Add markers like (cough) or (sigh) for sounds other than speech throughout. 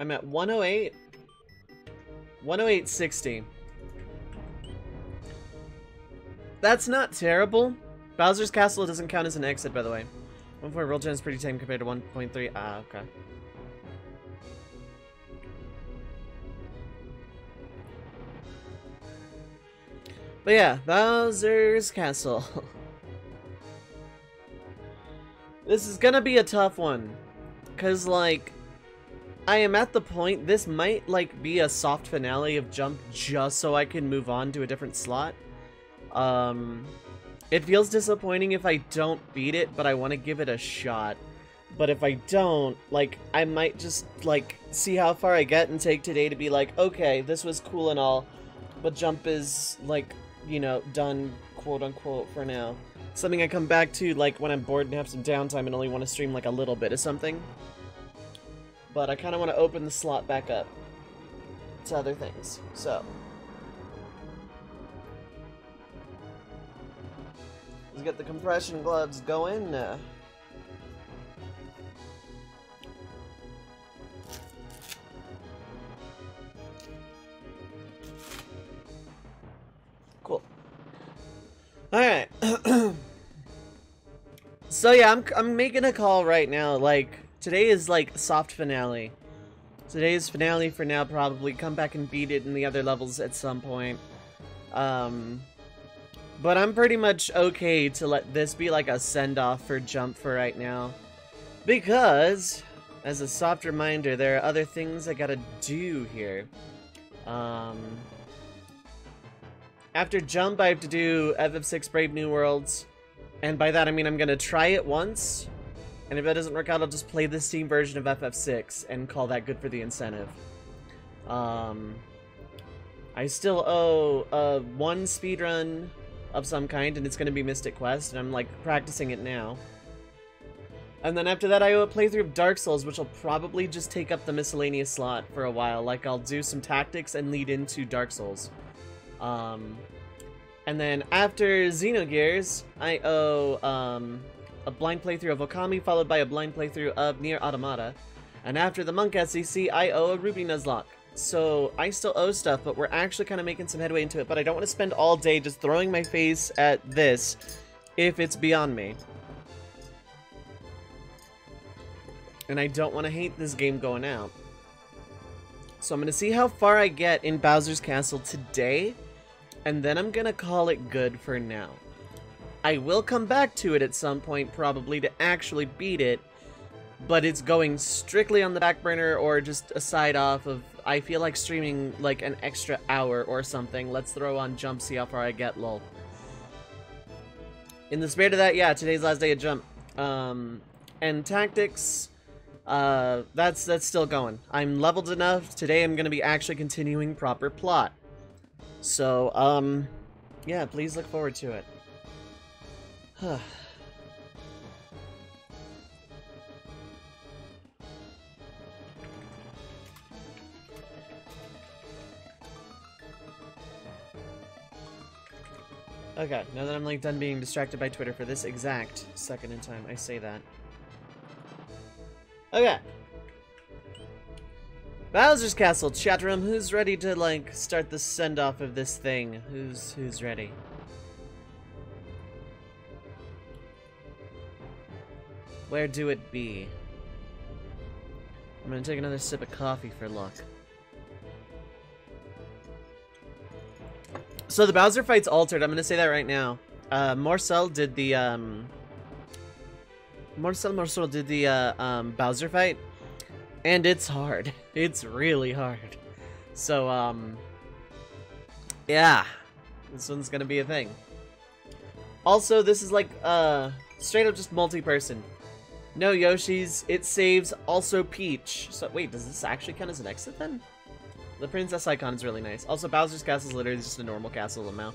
I'm at 108. 108.60. That's not terrible. Bowser's Castle doesn't count as an exit, by the way. 1.4 roll gen is pretty tame compared to 1.3. Ah, okay. But yeah, Bowser's Castle. (laughs) this is gonna be a tough one. Cause like, I am at the point, this might like be a soft finale of Jump just so I can move on to a different slot. Um, it feels disappointing if I don't beat it, but I want to give it a shot. But if I don't, like, I might just, like, see how far I get and take today to be like, okay, this was cool and all, but Jump is, like, you know, done, quote-unquote, for now. Something I come back to, like, when I'm bored and have some downtime and only want to stream, like, a little bit of something. But I kind of want to open the slot back up to other things, so... Let's get the compression gloves going. Uh, cool. Alright. (clears throat) so yeah, I'm, I'm making a call right now. Like, today is like soft finale. Today's finale for now probably come back and beat it in the other levels at some point. Um, but I'm pretty much okay to let this be like a send-off for Jump for right now. Because, as a soft reminder, there are other things I gotta do here. Um, after Jump, I have to do FF6 Brave New Worlds. And by that I mean I'm gonna try it once. And if that doesn't work out, I'll just play the Steam version of FF6 and call that good for the incentive. Um, I still owe uh, one speedrun of some kind, and it's going to be Mystic Quest, and I'm, like, practicing it now. And then after that, I owe a playthrough of Dark Souls, which will probably just take up the miscellaneous slot for a while. Like, I'll do some tactics and lead into Dark Souls. Um, and then after Xenogears, I owe um, a blind playthrough of Okami, followed by a blind playthrough of NieR Automata. And after the Monk SEC, I owe a Ruby Nuzlocke. So I still owe stuff, but we're actually kind of making some headway into it. But I don't want to spend all day just throwing my face at this if it's beyond me. And I don't want to hate this game going out. So I'm going to see how far I get in Bowser's Castle today. And then I'm going to call it good for now. I will come back to it at some point, probably, to actually beat it. But it's going strictly on the back burner or just a side off of I feel like streaming like an extra hour or something. Let's throw on Jump, see how far I get, lol. In the spirit of that, yeah, today's last day of Jump. Um, and Tactics, uh, that's, that's still going. I'm leveled enough. Today I'm to be actually continuing proper plot. So, um, yeah, please look forward to it. (sighs) Okay, now that I'm like done being distracted by Twitter for this exact second in time, I say that. Okay. Bowser's Castle, chat room, who's ready to like start the send-off of this thing? Who's who's ready? Where do it be? I'm gonna take another sip of coffee for luck. So the Bowser fight's altered. I'm gonna say that right now. Uh, Marcel did the um. Marcel Marcel did the uh, um, Bowser fight, and it's hard. (laughs) It's really hard. So um. Yeah, this one's gonna be a thing. Also, this is like uh straight up just multi-person. No Yoshi's. It saves also Peach. So wait, does this actually count as an exit then? The princess icon is really nice. Also, Bowser's castle is literally just a normal castle now.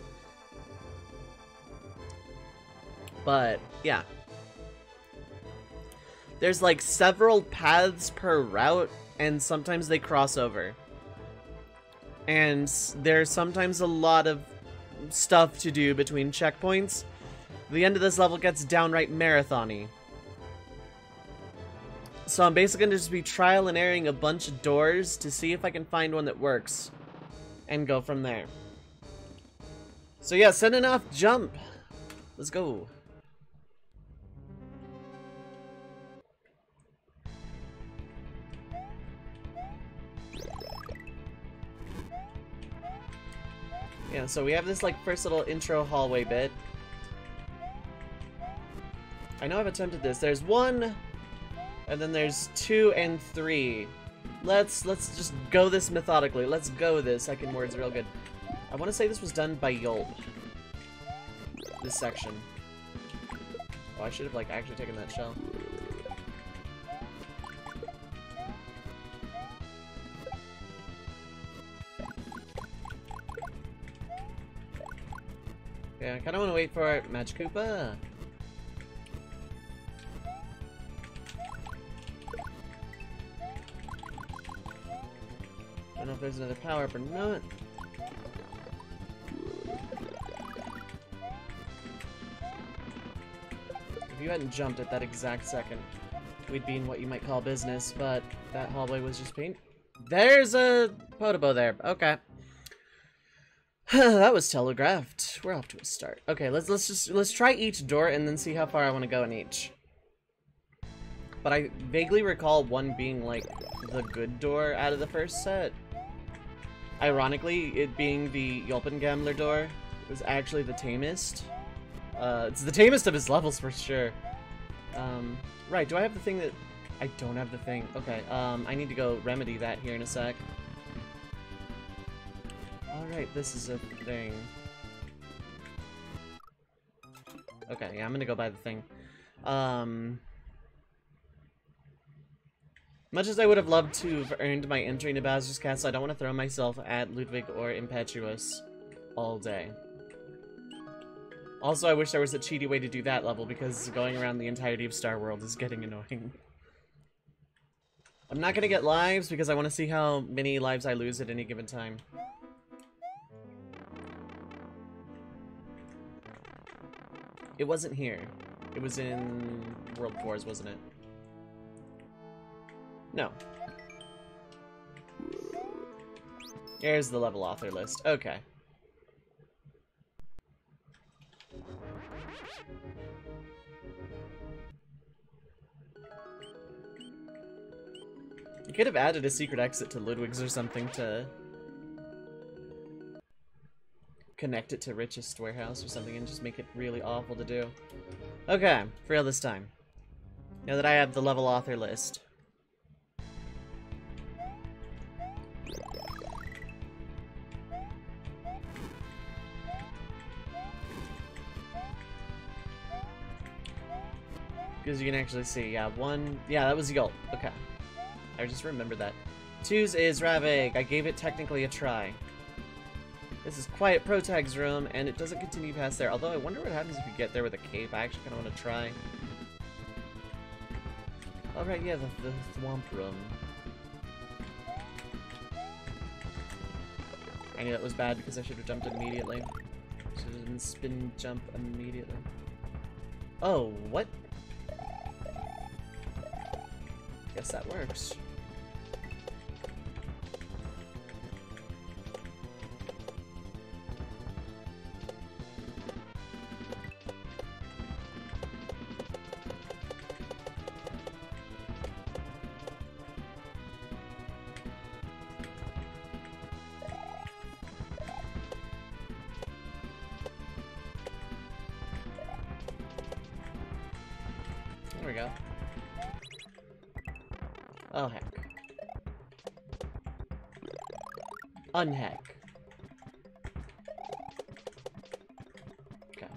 But, yeah. There's like several paths per route, and sometimes they cross over. And there's sometimes a lot of stuff to do between checkpoints. The end of this level gets downright marathon -y. So I'm basically gonna just be trial and erroring a bunch of doors to see if I can find one that works. And go from there. So yeah, sending off jump. Let's go. Yeah, so we have this like first little intro hallway bit. I know I've attempted this. There's one, and then there's two and three. Let's let's just go this methodically. Let's go this. Second word's real good. I want to say this was done by Yulb. This section. Oh, I should have like actually taken that shell. Yeah, I kind of want to wait for Magikoopa. Don't know if there's another power up or not. If you hadn't jumped at that exact second, we'd be in what you might call business, but that hallway was just paint. There's a Podoboo there. Okay. (sighs) that was telegraphed. We're off to a start. Okay, let's let's just let's try each door and then see how far I want to go in each. But I vaguely recall one being like the good door out of the first set. Ironically, it being the Gambler door was actually the tamest. Uh, it's the tamest of his levels for sure. Um, right, do I have the thing that... I don't have the thing. Okay, um, I need to go remedy that here in a sec. Alright, this is a thing. Okay, yeah, I'm gonna go buy the thing. Um... Much as I would have loved to have earned my entry into Bowser's Castle, I don't want to throw myself at Ludwig or Impetuous all day. Also, I wish there was a cheaty way to do that level, because going around the entirety of Star World is getting annoying. I'm not gonna get lives, because I want to see how many lives I lose at any given time. It wasn't here. It was in World Wars, wasn't it? No. Here's the level author list. Okay. You could have added a secret exit to Ludwig's or something to connect it to Richest Warehouse or something and just make it really awful to do. Okay, for real this time. Now that I have the level author list. Because you can actually see, yeah, one, yeah, that was Yulb. Okay. I just remembered that. Two's is Ravage. I gave it technically a try. This is Quiet Protag's room, and it doesn't continue past there. Although I wonder what happens if you get there with a cave. I actually kind of want to try. Alright, yeah, the, the Thwomp room. I knew that was bad because I should have jumped immediately. Should have done spin jump immediately. Oh, what? I guess that works. Unheck. Okay.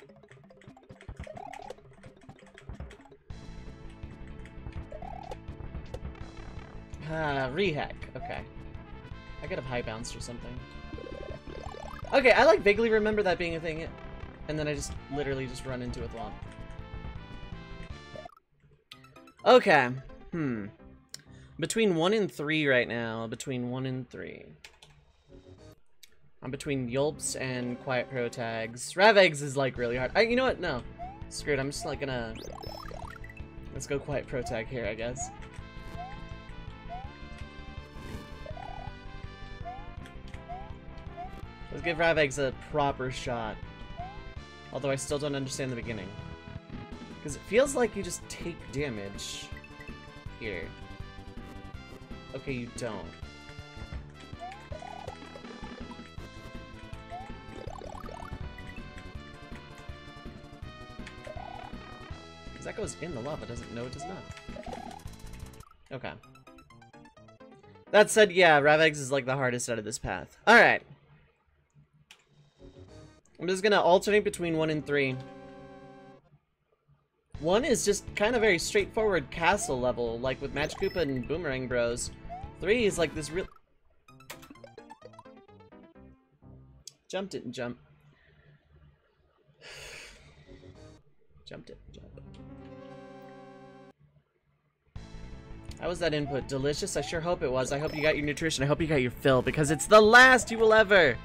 Ah, rehack. Okay. I could have high bounced or something. Okay, I like vaguely remember that being a thing, and then I just literally just run into a thwomp. Okay. Hmm. Between 1 and 3 right now. Between 1 and 3. I'm between Yulps and Quiet Pro tags. Raveg's is like really hard. I, you know what? No. Screw it. I'm just like gonna... Let's go Quiet Pro tag here, I guess. Let's give Ravegs a proper shot. Although I still don't understand the beginning. Because it feels like you just take damage here. Okay, you don't. In the lava, doesn't? No, it does not. Okay. That said, yeah, Raveggs is like the hardest out of this path. Alright. I'm just gonna alternate between 1 and 3. 1 is just kind of very straightforward castle level, like with Magikoopa and Boomerang Bros. 3 is like this real... Jump didn't jump. Jumped it, (sighs) How was that input? Delicious? I sure hope it was. I hope you got your nutrition. I hope you got your fill, because it's the last you will ever!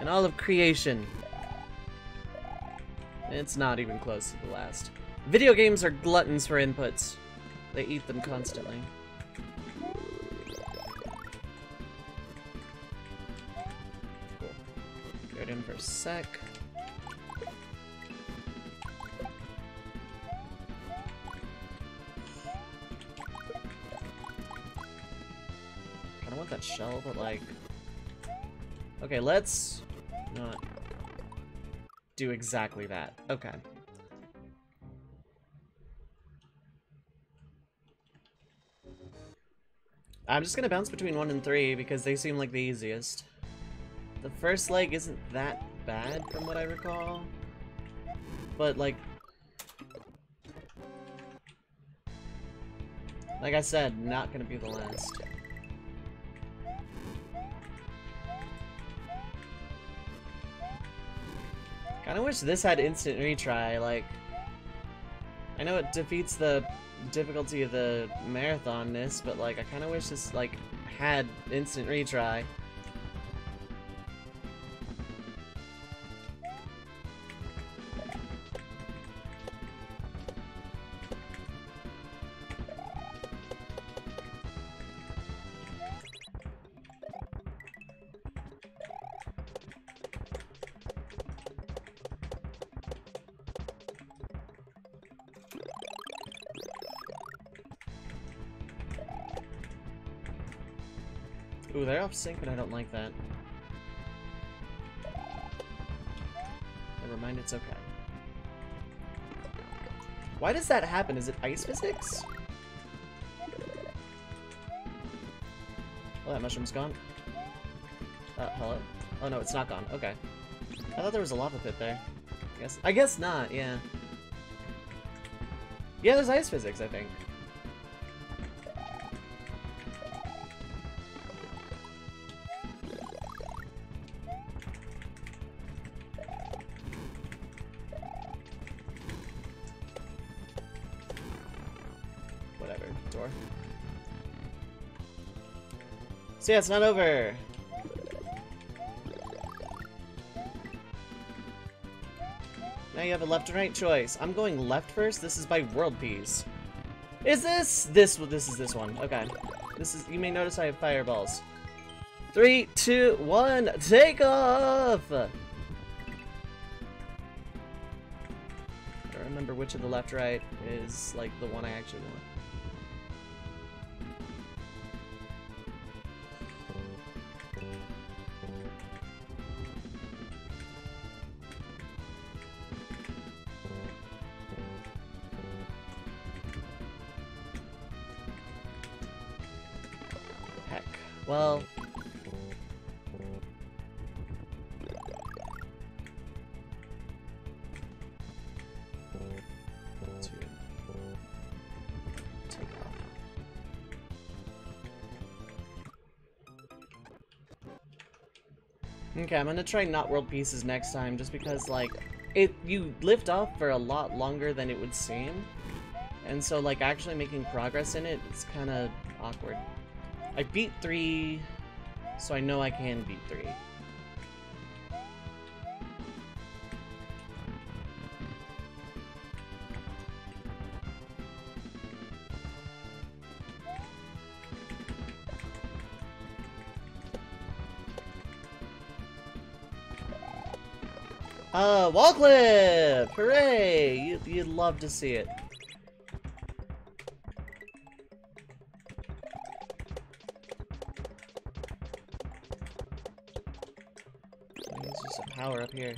In all of creation. It's not even close to the last. Video games are gluttons for inputs. They eat them constantly. Cool. Go in for a sec. Shell, but like... Okay, let's not do exactly that. Okay. I'm just gonna bounce between 1 and 3 because they seem like the easiest. The first leg isn't that bad from what I recall. But like... Like I said, not gonna be the last. Kinda wish this had instant retry, like... I know it defeats the difficulty of the marathonness, but like, I kinda wish this, like, had instant retry. Ooh, sync, but I don't like that. Never mind, it's okay. Why does that happen? Is it ice physics? Oh, that mushroom's gone. Uh, hello? Oh no, it's not gone. Okay. I thought there was a lava pit there. I guess I guess not, yeah. Yeah, there's ice physics, I think. Yeah, it's not over. Now you have a left and right choice. I'm going left first. This is by World Peas. Is this this? This is this one. Okay. This is. You may notice I have fireballs. Three, two, one, take off. I don't remember which of the left right is like the one I actually want. Okay, I'm gonna try not world pieces next time, just because, like, it you lift off for a lot longer than it would seem. And so, like, actually making progress in it is kind of awkward. I beat 3, so I know I can beat 3. Love to see it. It's just a power up here.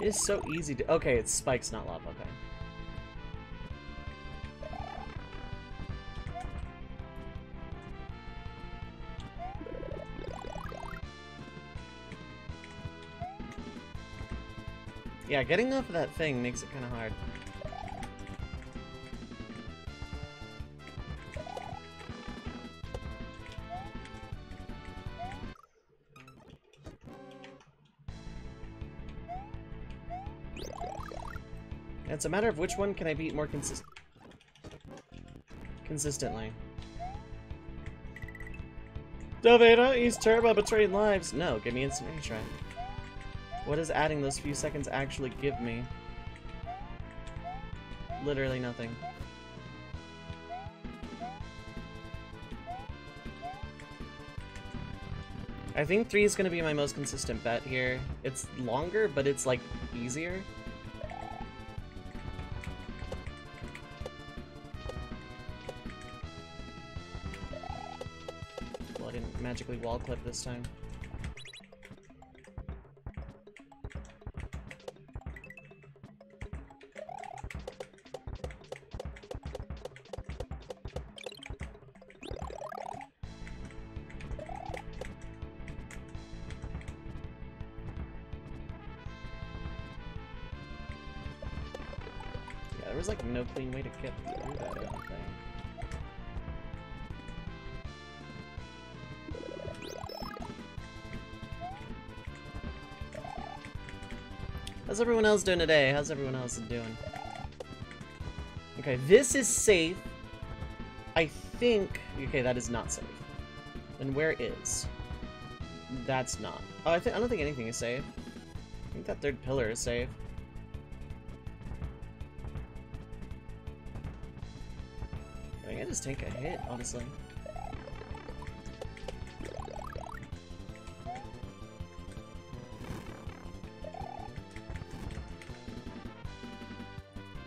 It is so easy to- okay, it's spikes, not lava, okay. Yeah, getting off of that thing makes it kind of hard. It's a matter of which one can I beat more consist consistently. Delveda, East Turbo betrayed lives. No, give me instant retry. What does adding those few seconds actually give me? Literally nothing. I think 3 is going to be my most consistent bet here. It's longer, but it's, like, easier. Well, I didn't magically wall clip this time. Through that. How's everyone else doing today? How's everyone else doing? Okay, this is safe. I think... Okay, that is not safe. Then where is? That's not. Oh, I, I don't think anything is safe. I think that third pillar is safe. Just take a hit, honestly.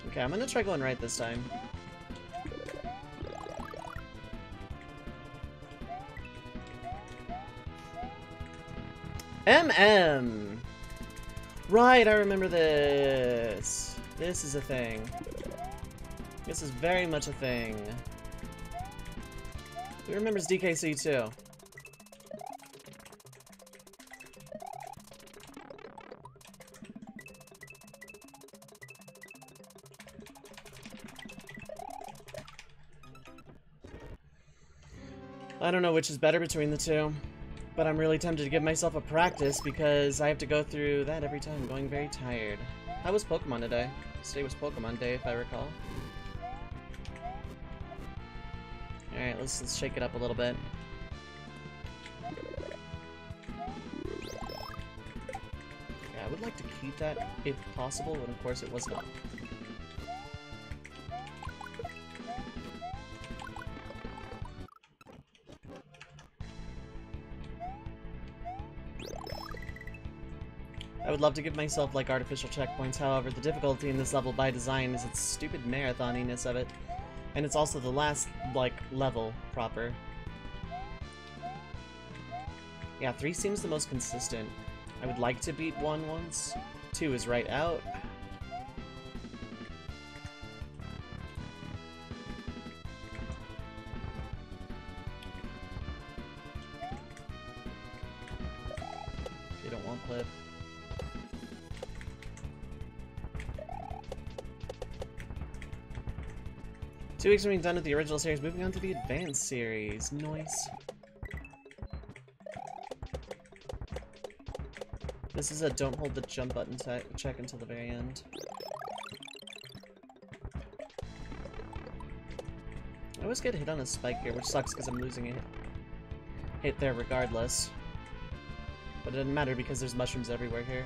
Okay, I'm gonna try going right this time. MM! Right, I remember this. This is a thing. This is very much a thing. Who remembers DKC too? I don't know which is better between the two, but I'm really tempted to give myself a practice because I have to go through that every time, going very tired. How was Pokemon today? Today was Pokemon Day, if I recall. Let's, let's shake it up a little bit. Yeah, I would like to keep that if possible, but of course it was not. I would love to give myself like artificial checkpoints, however, the difficulty in this level by design is its stupid marathoniness of it. And it's also the last, like, level proper. Yeah, 3 seems the most consistent. I would like to beat 1 once. 2 is right out. Don't want clip. Two weeks from being done with the original series, moving on to the advanced series. Noise. This is a don't hold the jump button check until the very end. I always get hit on a spike here, which sucks because I'm losing a hit there regardless. But it doesn't matter because there's mushrooms everywhere here.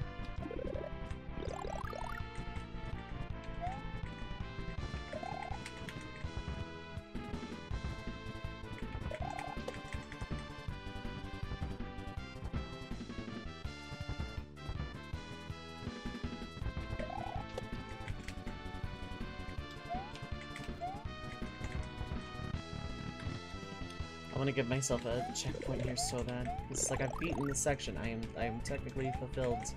Myself a checkpoint here so bad. It's like I've beaten this section. I am I am technically fulfilled.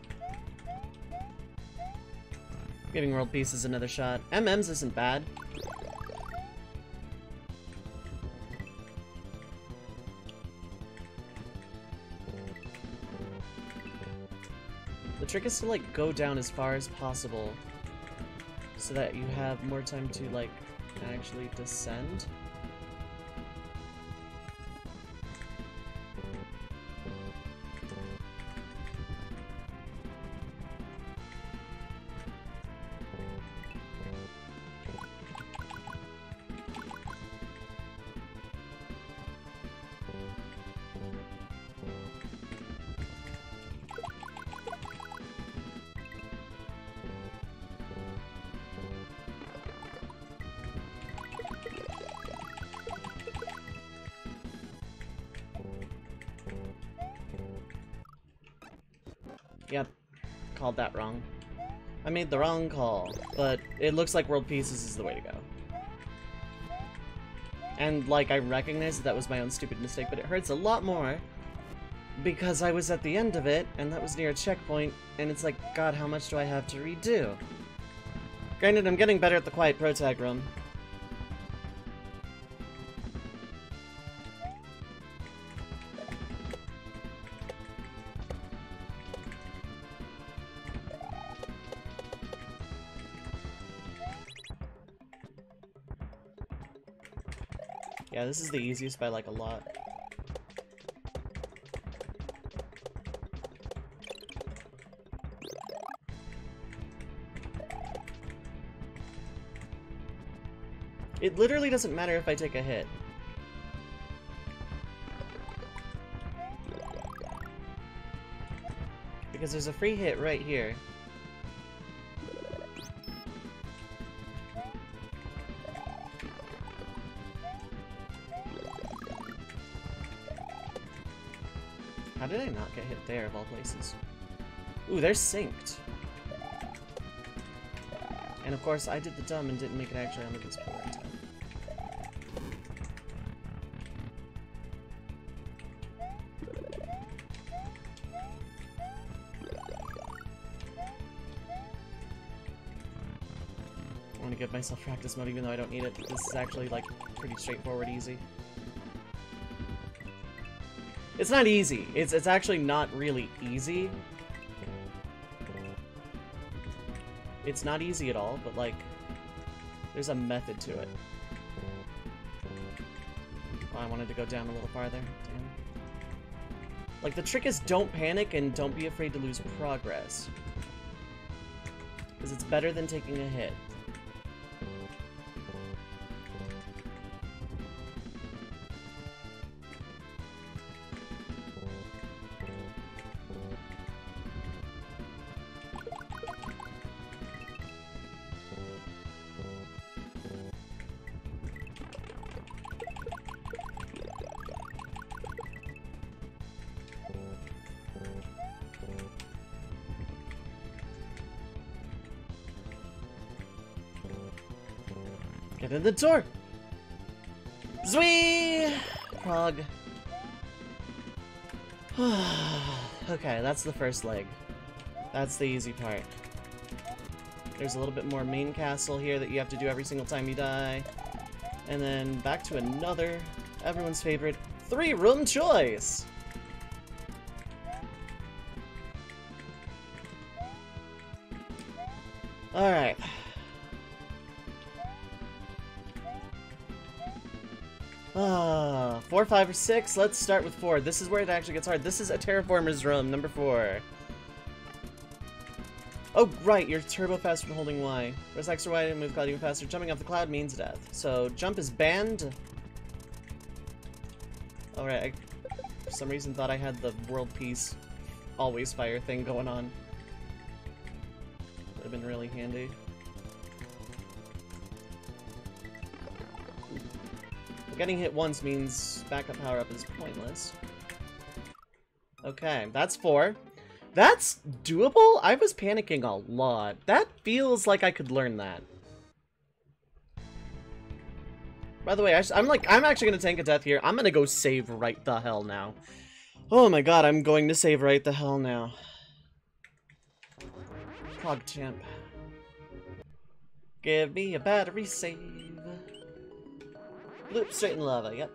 Giving world pieces another shot. MM's isn't bad. The trick is to like go down as far as possible so that you have more time to like actually descend. Made the wrong call, but it looks like World Pieces is the way to go. And, like, I recognize that, that was my own stupid mistake, but it hurts a lot more because I was at the end of it, and that was near a checkpoint, and it's like, god, how much do I have to redo? Granted, I'm getting better at the Quiet Protag room, this is the easiest by like a lot. It literally doesn't matter if I take a hit. Because there's a free hit right here. Hit there, of all places? Ooh, they're synced. And of course, I did the dumb and didn't make it actually onto this board in time. I want to give myself practice mode even though I don't need it. This is actually, like, pretty straightforward easy. It's not easy. It's, it's actually not really easy. It's not easy at all, but like, there's a method to it. Oh, I wanted to go down a little farther. Damn. Like, the trick is don't panic and don't be afraid to lose progress. Because it's better than taking a hit. In the door! Zwee! Pog. okay, that's the first leg. That's the easy part. There's a little bit more main castle here that you have to do every single time you die. And then back to another, everyone's favorite, three-room choice! Five, or six. Let's start with four. This is where it actually gets hard. This is a Terraformer's room, number four. Oh, right, you're turbo faster than holding Y. Press X or Y to move cloud even faster. Jumping off the cloud means death. So, jump is banned. Alright, I for some reason thought I had the world peace always fire thing going on. Would have been really handy. Getting hit once means backup power up is pointless. Okay, that's four. That's doable? I was panicking a lot. That feels like I could learn that. By the way, I am like, I'm actually gonna tank a death here. I'm gonna go save right the hell now. Oh my god, I'm going to save right the hell now. PogChamp. Give me a battery save. Loop straight in lava, yep.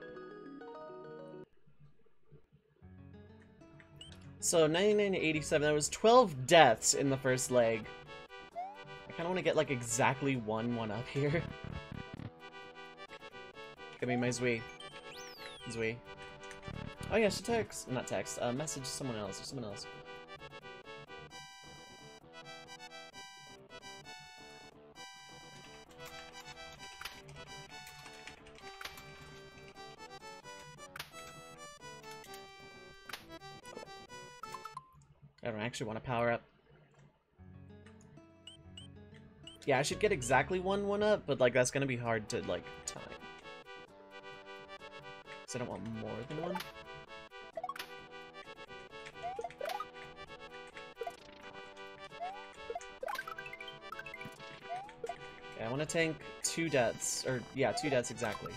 So 99 to 87, that was 12 deaths in the first leg. I kind of want to get like exactly one one up here. Give me my Zui. Zui. Oh yeah, she text, not text, uh, message someone else or someone else. Actually want to power up. Yeah, I should get exactly one one up, but like that's gonna be hard to like time. Cause I don't want more than one. Okay, I want to tank two deaths, or yeah, two deaths exactly.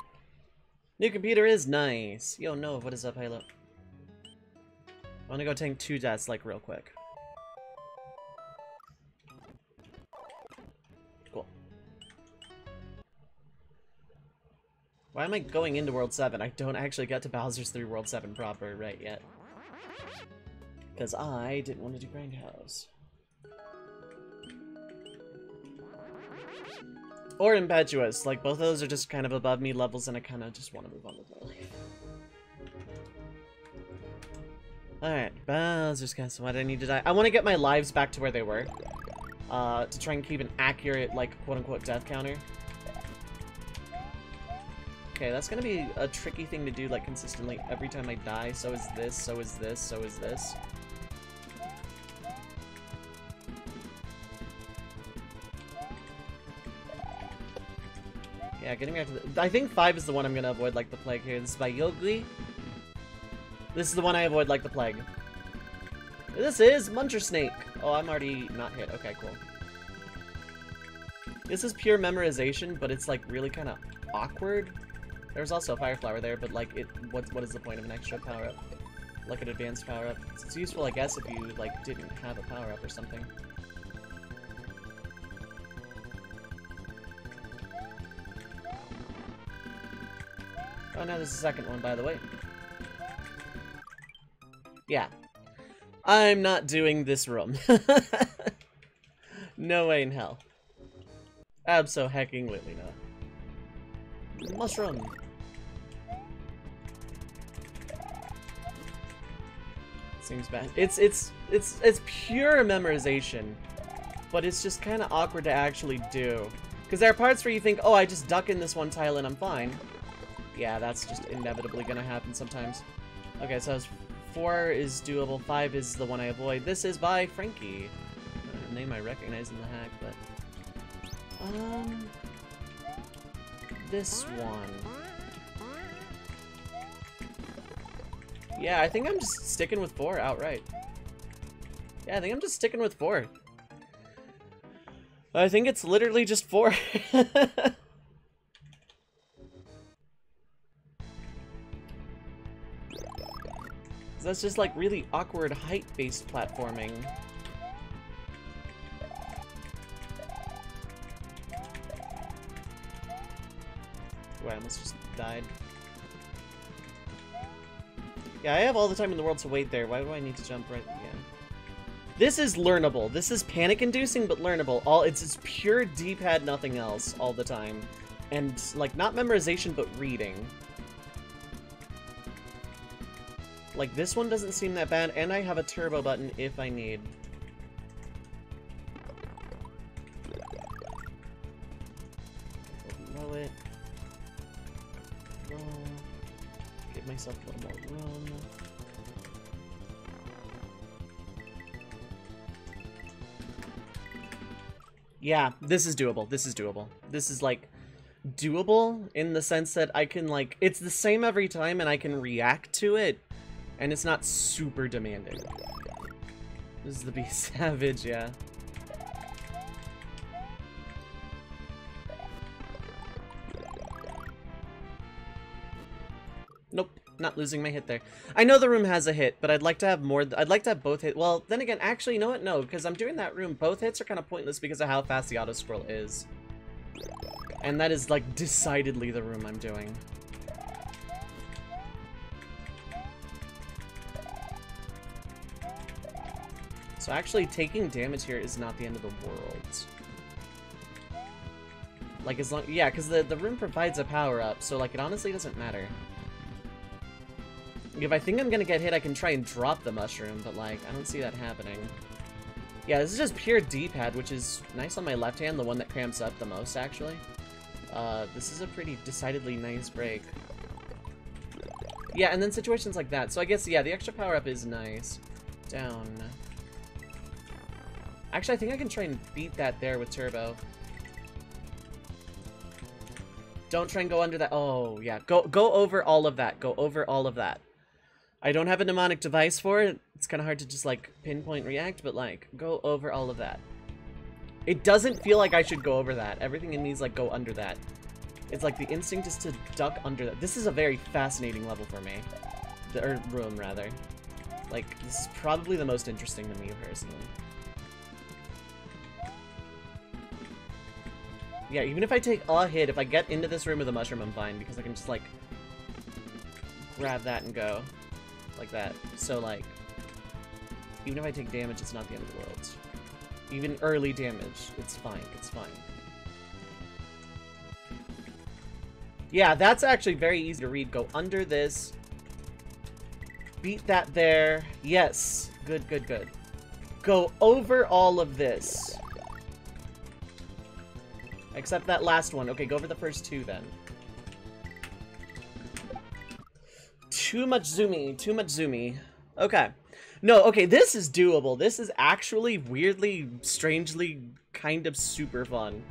New computer is nice. Yo, no, what is up, Halo? I want to go tank two deaths, like, real quick. Why am I going into World 7? I don't actually get to Bowser's 3 World 7 proper right yet. Because I didn't want to do Grindhouse. Or Impetuous. Like, both of those are just kind of above me levels, and I kind of just want to move on with my life. Alright, Bowser's Castle. Why did I need to die? I want to get my lives back to where they were. Uh, to try and keep an accurate, like, quote-unquote death counter. Okay, that's gonna be a tricky thing to do, like, consistently every time I die. So is this, so is this, so is this. Yeah, getting back to the- I think 5 is the one I'm gonna avoid like the plague here. This is by Yogli. This is the one I avoid like the plague. This is Muncher Snake. Oh, I'm already not hit. Okay, cool. This is pure memorization, but it's like really kind of awkward. There's also a fire flower there, but like, it. What what is the point of an extra power up? Like an advanced power up. It's useful, I guess, if you like didn't have a power up or something. Oh, no, there's a second one, by the way. Yeah. I'm not doing this room. (laughs) no way in hell. Abso-hecking-litely not. Mushroom! Seems bad. It's, it's, it's, it's pure memorization. But it's just kind of awkward to actually do. Because there are parts where you think, oh, I just duck in this one tile and I'm fine. Yeah, that's just inevitably gonna happen sometimes. Okay, so Four is doable. Five is the one I avoid. This is by Frankie. A name I recognize in the hack, but... Um... This one. Yeah, I think I'm just sticking with four outright. Yeah, I think I'm just sticking with four. I think it's literally just four. (laughs) That's just like really awkward height-based platforming. Ooh, I almost just died. Yeah, I have all the time in the world to wait there. Why do I need to jump right? Yeah. This is learnable. This is panic-inducing, but learnable. All It's just pure D-pad, nothing else, all the time. And, like, not memorization, but reading. Like, this one doesn't seem that bad, and I have a turbo button if I need. Myself a little more room. Yeah, this is doable. This is doable. This is, like, doable in the sense that I can, like, it's the same every time and I can react to it and it's not super demanding. This is the Be (laughs) Savage, yeah. Not losing my hit there. I know the room has a hit, but I'd like to have more. I'd like to have both hit. Well, then again, actually, you know what? No, because I'm doing that room. Both hits are kind of pointless because of how fast the auto scroll is. And that is, like, decidedly the room I'm doing. So actually, taking damage here is not the end of the world. Like, as long- yeah, because the, the room provides a power-up, so, like, it honestly doesn't matter. If I think I'm gonna get hit, I can try and drop the mushroom, but, like, I don't see that happening. Yeah, this is just pure D-pad, which is nice on my left hand, the one that cramps up the most, actually. Uh, this is a pretty decidedly nice break. Yeah, and then situations like that. So I guess, yeah, the extra power-up is nice. Down. Actually, I think I can try and beat that there with Turbo. Don't try and go under that. Oh, yeah. Go go over all of that. Go over all of that. I don't have a mnemonic device for it. It's kind of hard to just, like, pinpoint react, but, like, go over all of that. It doesn't feel like I should go over that. Everything in these, like, go under that. It's like the instinct is to duck under that. This is a very fascinating level for me. The, room, rather. Like, this is probably the most interesting to me, personally. Yeah, even if I take a hit, if I get into this room with a mushroom, I'm fine, because I can just, like, grab that and go. Like that. So, like, even if I take damage, it's not the end of the world. Even early damage, it's fine, it's fine. Yeah, that's actually very easy to read. Go under this. Beat that there. Yes. Good, good, good. Go over all of this. Except that last one. Okay, go over the first two then. Too much zoomy. Too much zoomy. Okay. No, okay, this is doable. This is actually weirdly, strangely, kind of super fun.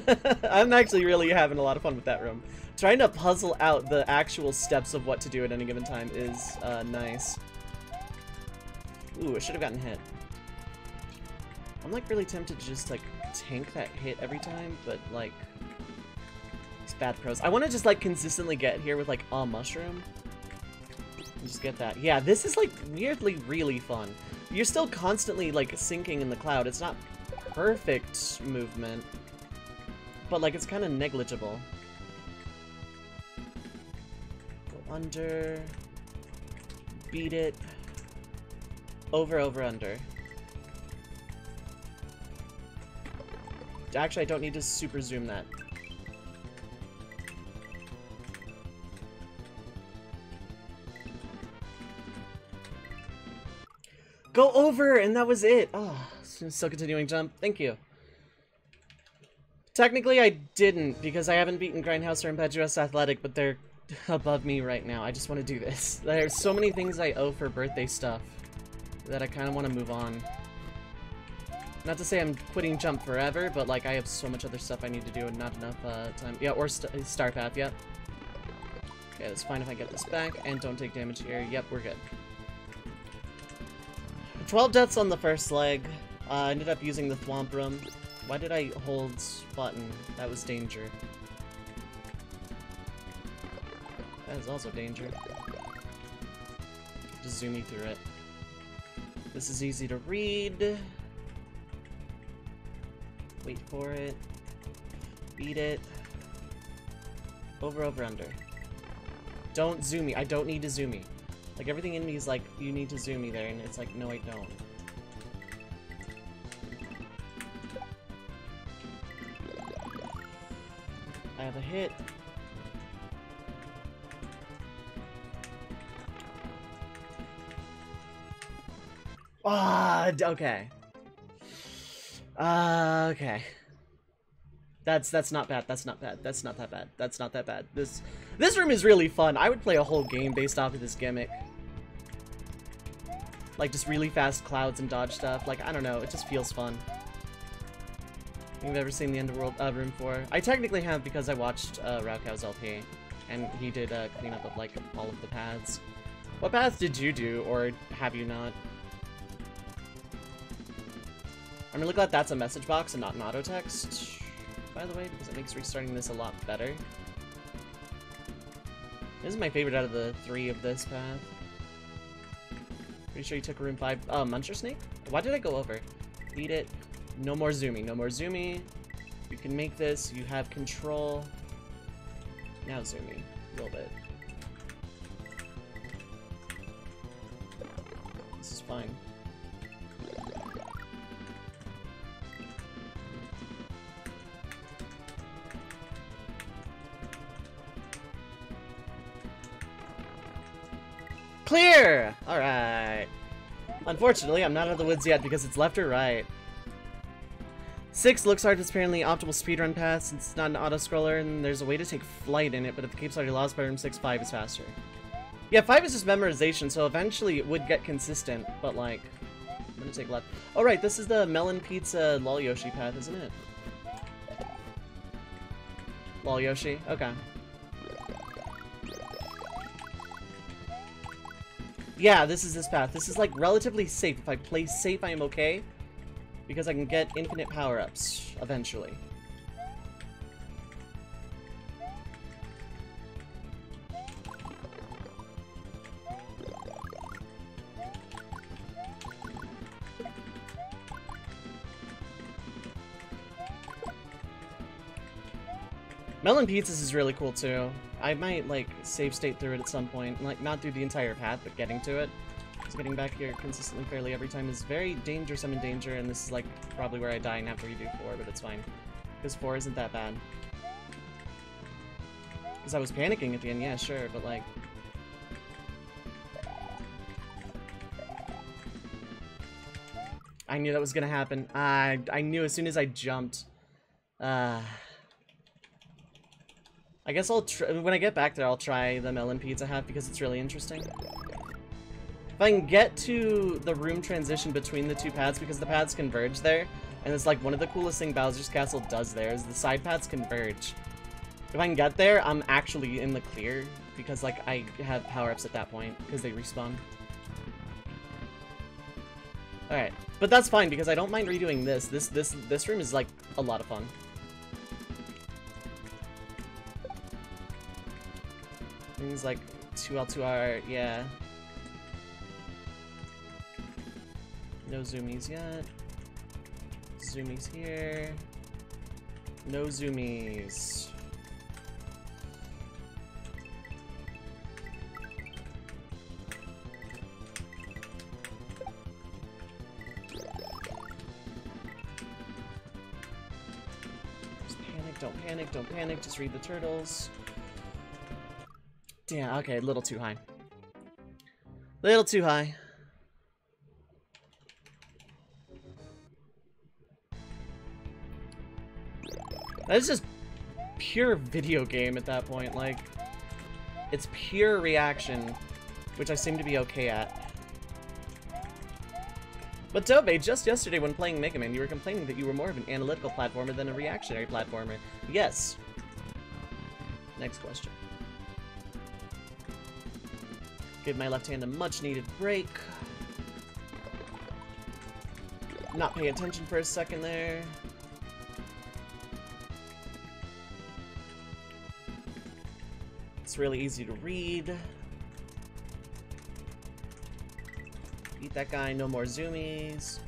(laughs) I'm actually really having a lot of fun with that room. Trying to puzzle out the actual steps of what to do at any given time is uh, nice. Ooh, I should have gotten hit. I'm like really tempted to just like tank that hit every time, but like it's bad pros. I want to just like consistently get here with like a mushroom. Just get that. Yeah, this is like weirdly really fun. You're still constantly like sinking in the cloud. It's not perfect movement, but like it's kind of negligible. Go under, beat it, over, over, under. Actually, I don't need to super zoom that. Go over, and that was it. Oh, still continuing jump. Thank you. Technically, I didn't, because I haven't beaten Grindhouse or Impetuous Athletic, but they're above me right now. I just want to do this. (laughs) There's so many things I owe for birthday stuff that I kind of want to move on. Not to say I'm quitting Jump forever, but like I have so much other stuff I need to do and not enough uh, time. Yeah, or st Star Path, yep. Okay, it's fine if I get this back and don't take damage here. Yep, we're good. 12 deaths on the first leg. Uh, I ended up using the Thwomp Room. Why did I hold button? That was danger. That is also danger. Just zoom me through it. This is easy to read. Wait for it. Beat it. Over, over, under. Don't zoom me. I don't need to zoom me. Like, everything in me is like, you need to zoom me there, and it's like, no, I don't. I have a hit. Ah, okay. Uh, okay. That's that's not bad. That's not bad. That's not that bad. That's not that bad. This this room is really fun. I would play a whole game based off of this gimmick. Like just really fast clouds and dodge stuff. Like I don't know. It just feels fun. You've ever seen the Underworld uh, room 4? I technically have because I watched uh, raocows LP, and he did a uh, cleanup of like all of the paths. What paths did you do, or have you not? I'm really glad that's a message box and not an auto text, by the way, because it makes restarting this a lot better. This is my favorite out of the three of this path. Pretty sure you took room five. Oh, Muncher Snake? Why did I go over? Eat it. No more zoomy. No more zoomy. You can make this. You have control. Now zoomy. A little bit. This is fine. Clear! Alright. Unfortunately, I'm not out of the woods yet because it's left or right. 6 looks hard, it's apparently optimal speedrun path since it's not an auto-scroller and there's a way to take flight in it, but if the cape's already lost by room 6, 5 is faster. Yeah, 5 is just memorization, so eventually it would get consistent, but like... I'm gonna take left. Oh right, this is the Melon Pizza Lol Yoshi path, isn't it? Lol Yoshi? Okay. Yeah, this is this path. This is, like, relatively safe. If I play safe, I am okay. Because I can get infinite power-ups, eventually. Melon Pizzas is really cool too. I might like save state through it at some point. Like not through the entire path, but getting to it. Because getting back here consistently fairly every time is very dangerous. I'm in danger, and this is like probably where I die and have to redo four, but it's fine. Because four isn't that bad. Because I was panicking at the end, yeah, sure, but like... I knew that was gonna happen. I I knew as soon as I jumped. Uh, I guess I'll when I get back there, I'll try the melon pizza hat because it's really interesting. If I can get to the room transition between the two paths, because the paths converge there, and it's like one of the coolest thing Bowser's Castle does there is the side paths converge. If I can get there, I'm actually in the clear, because like I have power-ups at that point, because they respawn. Alright, but that's fine, because I don't mind redoing this. This this this room is like a lot of fun. Things like 2L2R, yeah. No zoomies yet. Zoomies here. No zoomies. Just panic, don't panic, don't panic, just read the turtles. Damn, okay, a little too high. Little too high. That is just pure video game at that point, like, it's pure reaction, which I seem to be okay at. But Tobe, just yesterday when playing Mega Man, you were complaining that you were more of an analytical platformer than a reactionary platformer. Yes. Next question. Give my left hand a much needed break. Not paying attention for a second there. It's really easy to read. Beat that guy, no more zoomies.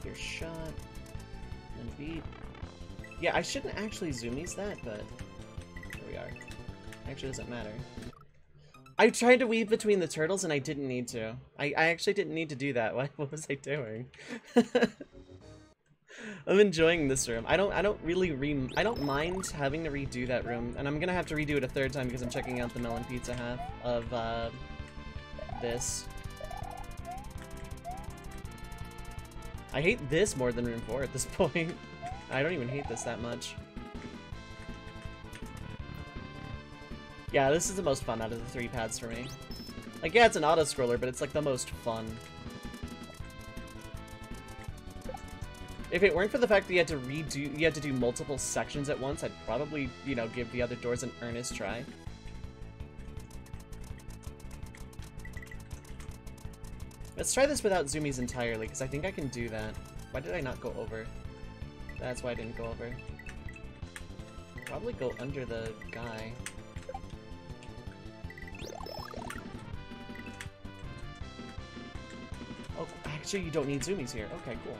Clear shot. And beat. Yeah, I shouldn't actually zoomies that, but here we are. Actually doesn't matter. I tried to weave between the turtles and I didn't need to. I, I actually didn't need to do that. (laughs) What, what was I doing? (laughs) I'm enjoying this room. I don't I don't really re I don't mind having to redo that room, and I'm gonna have to redo it a third time because I'm checking out the melon pizza half of uh, this. I hate this more than room four at this (laughs) point. I don't even hate this that much. Yeah, this is the most fun out of the three pads for me. Like, yeah, it's an auto-scroller, but it's like the most fun. If it weren't for the fact that you had to redo, you had to do multiple sections at once, I'd probably, you know, give the other doors an earnest try. Let's try this without zoomies entirely, because I think I can do that. Why did I not go over? That's why I didn't go over. Probably go under the guy. Actually, you don't need zoomies here. Okay, cool.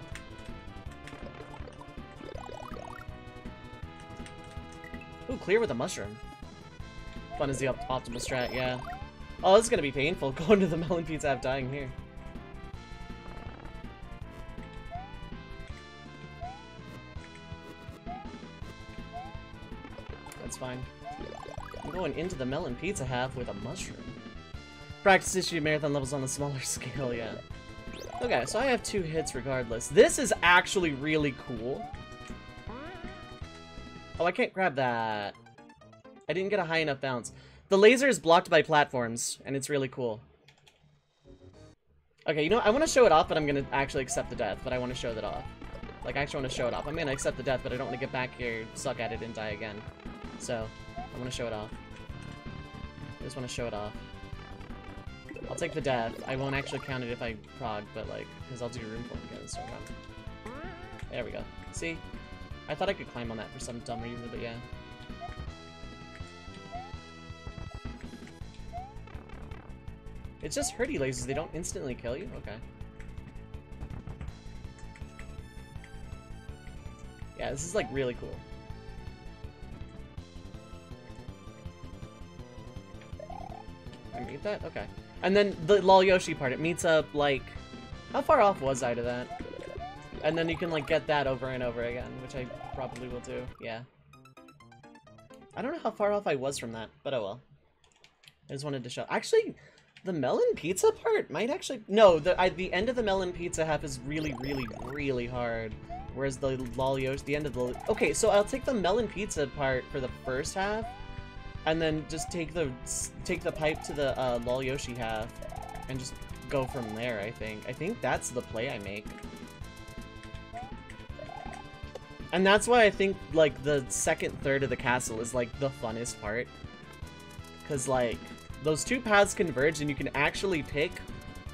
Ooh, clear with a mushroom. Fun is the op optimal strat, yeah. Oh, this is gonna be painful, (laughs) going to the melon pizza app dying here. That's fine. I'm going into the melon pizza half with a mushroom. Practice issue marathon levels on a smaller (laughs) scale, yeah. Okay, so I have two hits regardless. This is actually really cool. Oh, I can't grab that. I didn't get a high enough bounce. The laser is blocked by platforms, and it's really cool. Okay, you know, I want to show it off, but I'm going to actually accept the death, but I want to show that off. Like, I actually want to show it off. I'm going to accept the death, but I don't want to get back here, suck at it, and die again. So, I want to show it off. I just want to show it off. I'll take the death. I won't actually count it if I prog, but like, because I'll do room for again, so There we go. See? I thought I could climb on that for some dumb reason, but yeah. It's just hurdy lasers, they don't instantly kill you? Okay. Yeah, this is like really cool. I meet that? Okay. And then the Lol Yoshi part, it meets up, like... How far off was I to that? And then you can, like, get that over and over again, which I probably will do. Yeah. I don't know how far off I was from that, but oh well. I just wanted to show... Actually, the melon pizza part might actually... No, the, I, the end of the melon pizza half is really, really, really hard. Whereas the Lol Yoshi, the end of the... Okay, so I'll take the melon pizza part for the first half, and then just take the take the pipe to the uh, Lol Yoshi half, and just go from there, I think. I think that's the play I make. And that's why I think, like, the second third of the castle is, like, the funnest part. Because, like, those two paths converge and you can actually pick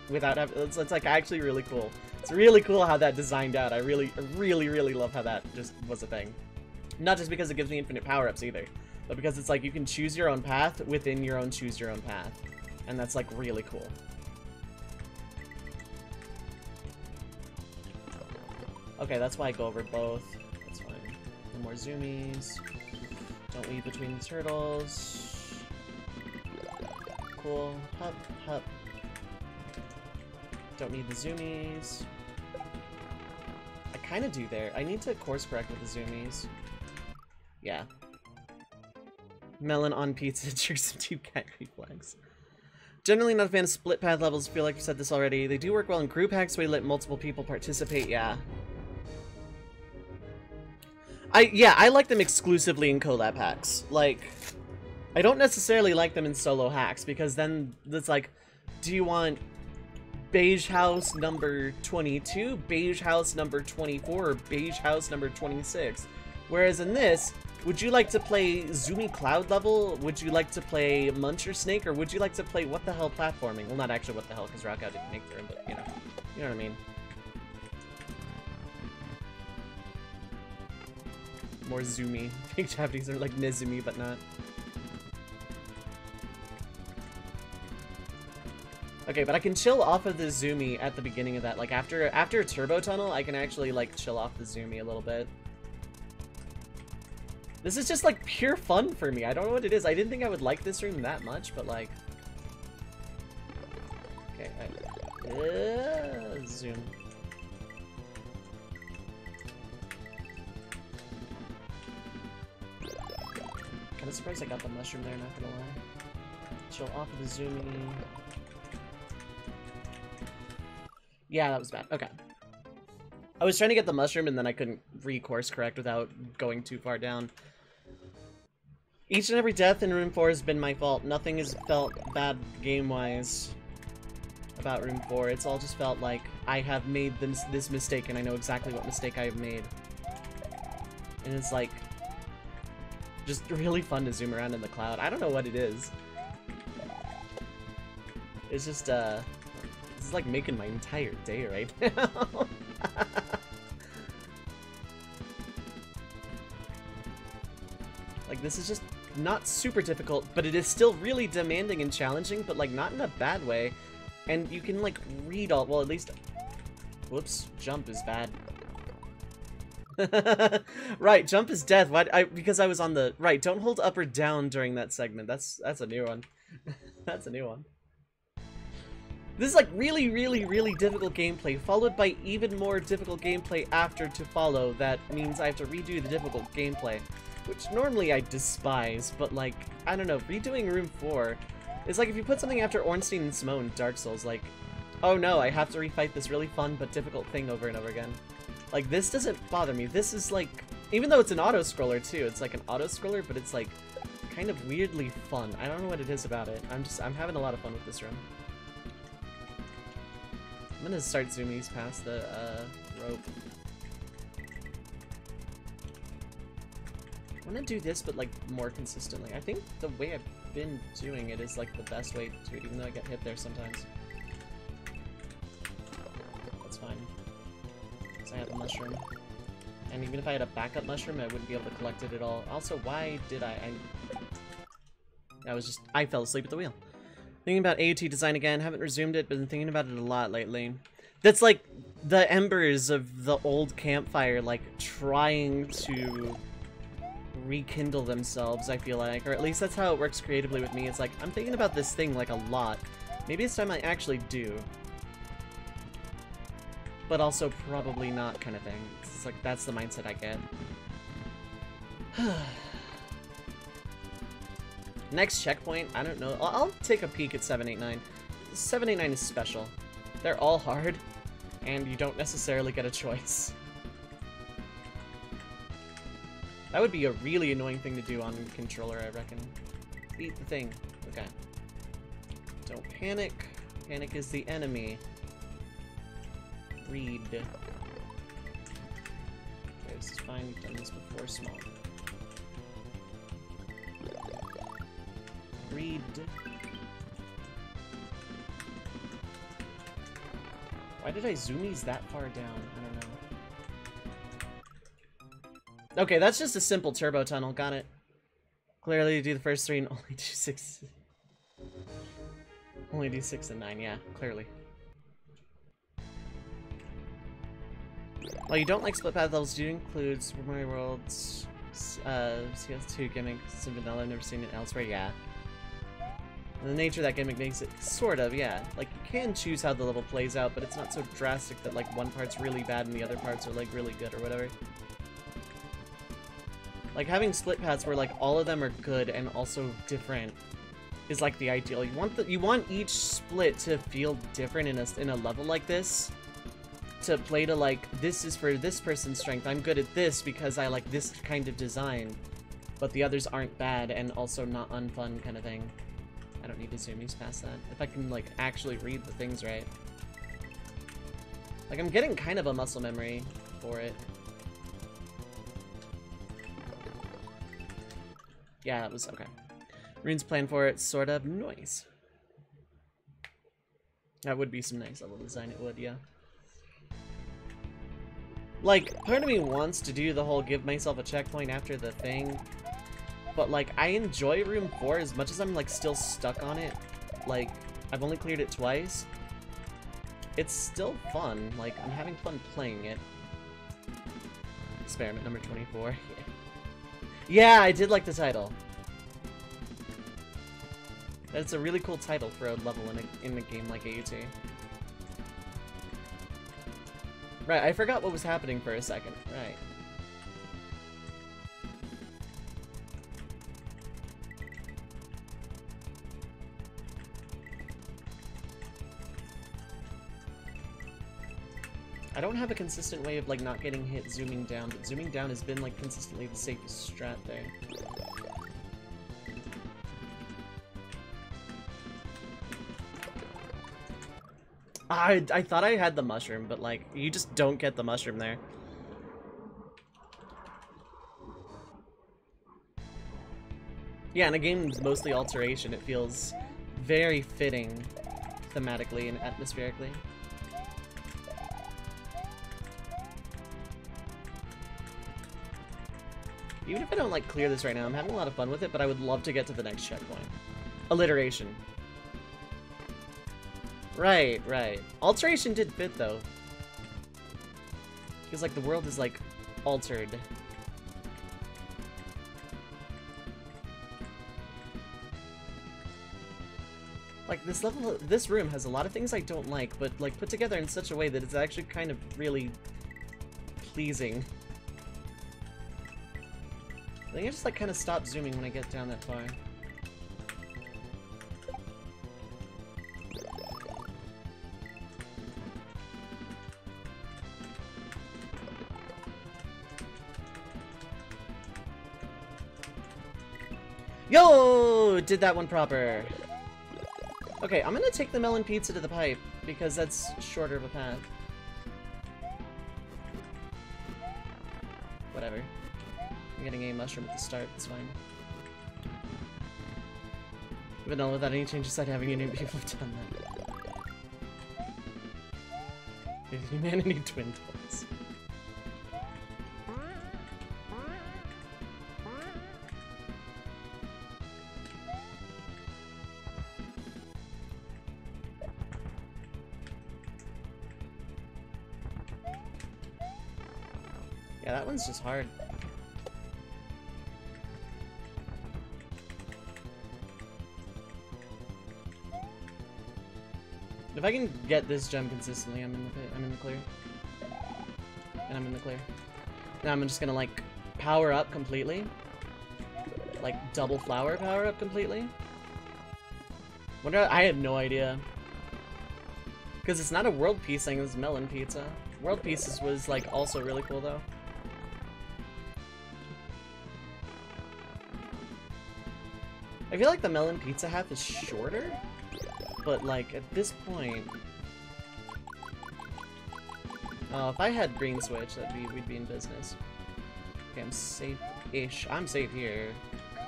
without having... It's, it's, like, actually really cool. It's really cool how that designed out. I really, really, really love how that just was a thing. Not just because it gives me infinite power-ups either but because it's like you can choose your own path within your own choose your own path. And that's like really cool. Okay, that's why I go over both. That's fine. No more zoomies. Don't weave between the turtles. Cool. Hup, hup. Don't need the zoomies. I kind of do there. I need to course correct with the zoomies. Yeah, melon on pizza (laughs) triggers some deep cat reflex. Generally not a fan of split path levels, feel like you said this already. They do work well in group hacks where you let multiple people participate, yeah. I yeah, I like them exclusively in collab hacks. Like I don't necessarily like them in solo hacks because then it's like do you want beige house number 22, beige house number 24, or beige house number 26? Whereas in this, would you like to play Zoomy Cloud level? Would you like to play Muncher Snake? Or would you like to play what the hell platforming? Well, not actually what the hell, because Rockout didn't make through, but you know. You know what I mean. More zoomy. Big (laughs) Japanese are like Nezumi, but not. Okay, but I can chill off of the zoomy at the beginning of that. Like after after Turbo Tunnel, I can actually like chill off the zoomy a little bit. This is just like pure fun for me. I don't know what it is. I didn't think I would like this room that much, but like... Okay, I... uh, zoom. Kinda surprised I got the mushroom there, not gonna lie. Chill off of the zooming. Yeah, that was bad. Okay. I was trying to get the mushroom and then I couldn't re-course correct without going too far down. Each and every death in Room 4 has been my fault. Nothing has felt bad game-wise about Room 4. It's all just felt like I have made this, this mistake and I know exactly what mistake I have made. And it's like, just really fun to zoom around in the cloud. I don't know what it is. It's just, uh, is like making my entire day right (laughs) now. like, this is just not super difficult, but it is still really demanding and challenging, but like not in a bad way. And you can like read all, well at least Whoops, jump is bad. (laughs) right, jump is death. Why? I because I was on the right. Don't hold up or down during that segment. That's that's a new one. (laughs) that's a new one. This is like really, really, really difficult gameplay, followed by even more difficult gameplay after to follow. That means I have to redo the difficult gameplay, which normally I despise. But like, I don't know, redoing Room Four is like if you put something after Ornstein and Simone Dark Souls, like, oh no, I have to refight this really fun but difficult thing over and over again. Like, this doesn't bother me. This is like, even though it's an auto-scroller too, it's like an auto-scroller, but it's like kind of weirdly fun. I don't know what it is about it. I'm just, I'm having a lot of fun with this room. I'm gonna start zoomies past the uh, rope. I wanna do this, but like more consistently. I think the way I've been doing it is like the best way to even though I get hit there sometimes. That's fine. Because I have a mushroom. And even if I had a backup mushroom, I wouldn't be able to collect it at all. Also, why did I... I, I was just... I fell asleep at the wheel. Thinking about AOT design again. Haven't resumed it, but been thinking about it a lot lately. That's like the embers of the old campfire, like, trying to rekindle themselves, I feel like. Or at least that's how it works creatively with me. It's like, I'm thinking about this thing, like, a lot. Maybe it's time I actually do but also probably not kind of thing. It's like, that's the mindset I get. (sighs) Next checkpoint, I don't know. I'll, I'll take a peek at 789. 789 is special. They're all hard, and you don't necessarily get a choice. That would be a really annoying thing to do on controller, I reckon. Eat the thing. Okay. Don't panic. Panic is the enemy read. Okay, this is fine, we've done this before, small. Read. Why did I zoomies that far down? I don't know. Okay, that's just a simple turbo tunnel, got it. Clearly do the first three and (laughs) only do six. Only do six and nine, yeah, clearly. While you don't like split path levels, do include Super Mario World's uh, CI2 gimmick in vanilla. I've never seen it elsewhere. Yeah. And the nature of that gimmick makes it sort of, yeah. Like, you can choose how the level plays out, but it's not so drastic that, like, one part's really bad and the other parts are, like, really good or whatever. Like, having split paths where, like, all of them are good and also different is, like, the ideal. You want the, you want each split to feel different in a, in a level like this, to play to like, this is for this person's strength, I'm good at this because I like this kind of design, but the others aren't bad and also not unfun kind of thing. I don't need to zoom these past that. If I can like actually read the things right. Like I'm getting kind of a muscle memory for it. Yeah, that was okay. Rune's plan for it, sort of noise. That would be some nice level design, it would, yeah. Like, part of me wants to do the whole give myself a checkpoint after the thing, but like, I enjoy Room 4 as much as I'm like still stuck on it. Like, I've only cleared it twice. It's still fun, like, I'm having fun playing it. Experiment number 24. (laughs) yeah, I did like the title. That's a really cool title for a level in a, in a game like AOT. Right, I forgot what was happening for a second. Right. I don't have a consistent way of like not getting hit zooming down, but zooming down has been like consistently the safest strat there. I, I thought I had the mushroom, but like, you just don't get the mushroom there. Yeah, and a game mostly alteration, it feels very fitting thematically and atmospherically. Even if I don't like clear this right now, I'm having a lot of fun with it, but I would love to get to the next checkpoint. Alliteration. Right, right. Alteration did fit, though. Feels like the world is like altered. Like this level, this room has a lot of things I don't like, but like put together in such a way that it's actually kind of really pleasing. I think I just like kind of stop zooming when I get down that far. Yo! Did that one proper. Okay, I'm gonna take the melon pizza to the pipe, because that's shorter of a path. A mushroom at the start, it's fine. Vanilla without any changes I'd having any people have done that. (laughs) Humanity twin twins. Yeah, that one's just hard. If I can get this gem consistently, I'm in the. I'm in the clear. And I'm in the clear. Now I'm just gonna like power up completely. Like double flower power up completely. Wonder I have no idea. Because it's not a world peace thing, it's melon pizza. World pieces was like also really cool though. I feel like the melon pizza half is shorter, but like at this point, uh, if I had green switch, that'd be we'd be in business. Okay, I'm safe-ish. I'm safe here,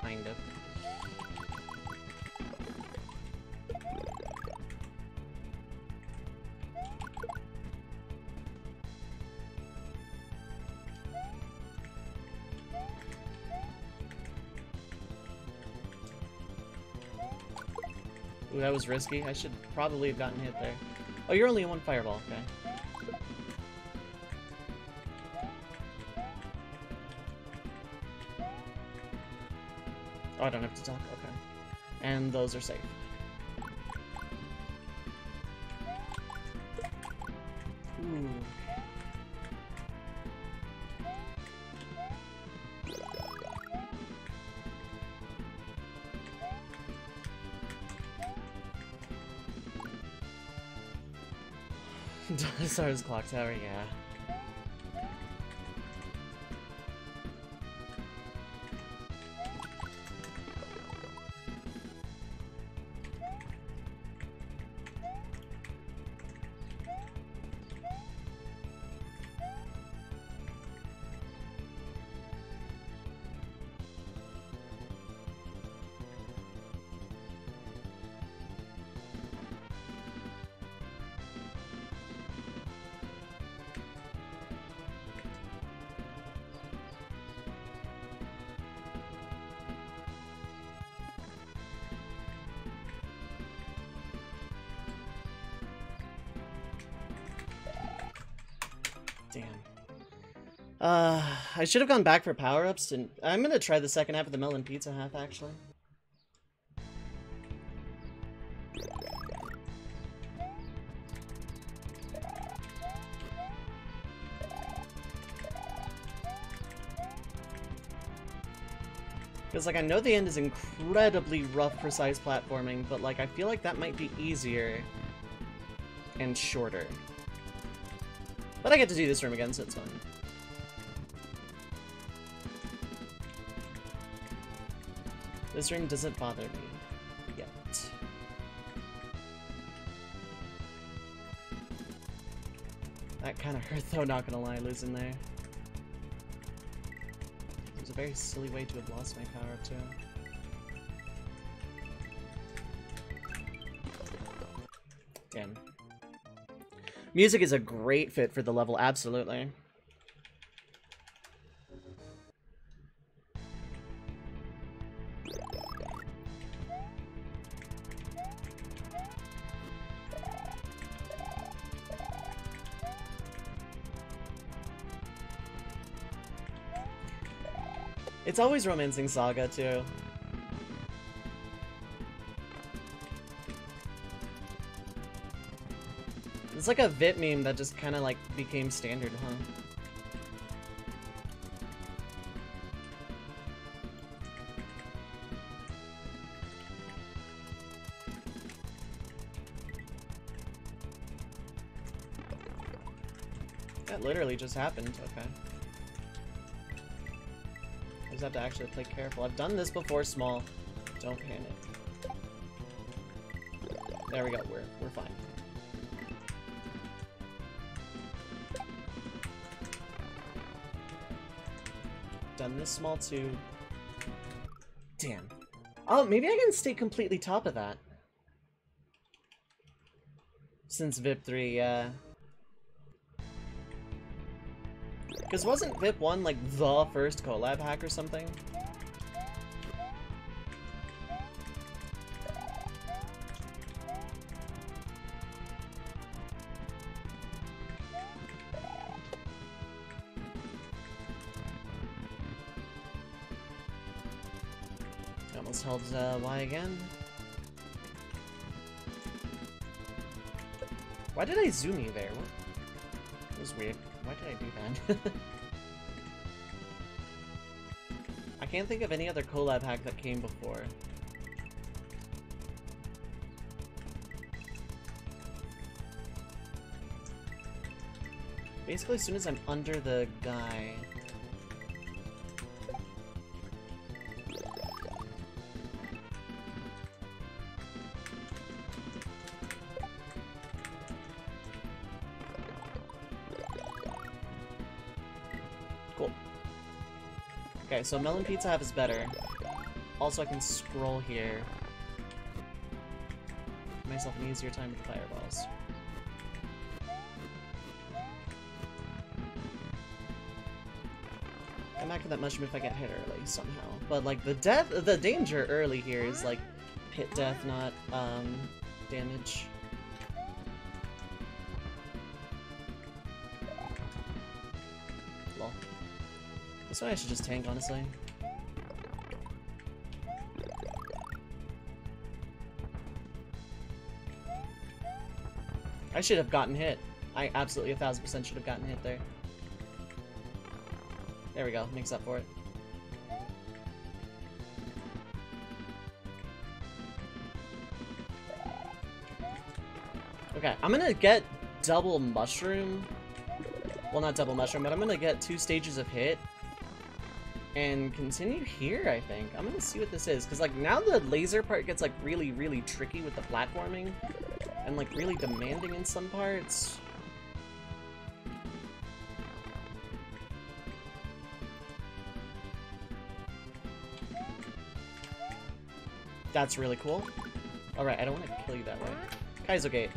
kind of. Was risky. I should probably have gotten hit there. Oh, you're only in one fireball. Okay. Oh, I don't have to talk. Okay. And those are safe. Dinosaur's clock tower, yeah. Damn. Uh, I should have gone back for power-ups, and I'm gonna try the second half of the melon pizza half, actually. Because, like, I know the end is incredibly rough, precise platforming, but, like, I feel like that might be easier and shorter. But I get to do this room again, so it's fine. This room doesn't bother me. Yet. That kind of hurt though, not gonna lie, losing there. It was a very silly way to have lost my power up too. Music is a great fit for the level, absolutely. It's always romancing Saga, too. It's like a Vit meme that just kind of like became standard, huh? That literally just happened, okay. I just have to actually play careful. I've done this before, small. Don't panic. There we go, we're, we're fine. This small too. Damn. Oh, maybe I can stay completely top of that. Since VIP 3, uh, yeah. Because wasn't VIP 1 like the first collab hack or something? Uh, Y again. Why did I zoom you there? What? It was weird. Why did I do that? (laughs) I can't think of any other collab hack that came before. Basically, as soon as I'm under the guy... so Melon Pizza Half is better. Also, I can scroll here. Give myself an easier time with fireballs. Come back to that mushroom if I get hit early somehow. But like the death, the danger early here is like hit death, not um damage. This one I should just tank, honestly. I should have gotten hit. I absolutely a thousand percent should have gotten hit there. There we go, makes up for it. Okay, I'm gonna get double mushroom. Well, not double mushroom, but I'm gonna get two stages of hit. And continue here, I think. I'm gonna see what this is. Because, like, now the laser part gets, like, really, really tricky with the platforming. And, like, really demanding in some parts. That's really cool. Alright, I don't want to kill you that way. Kaizo Gate.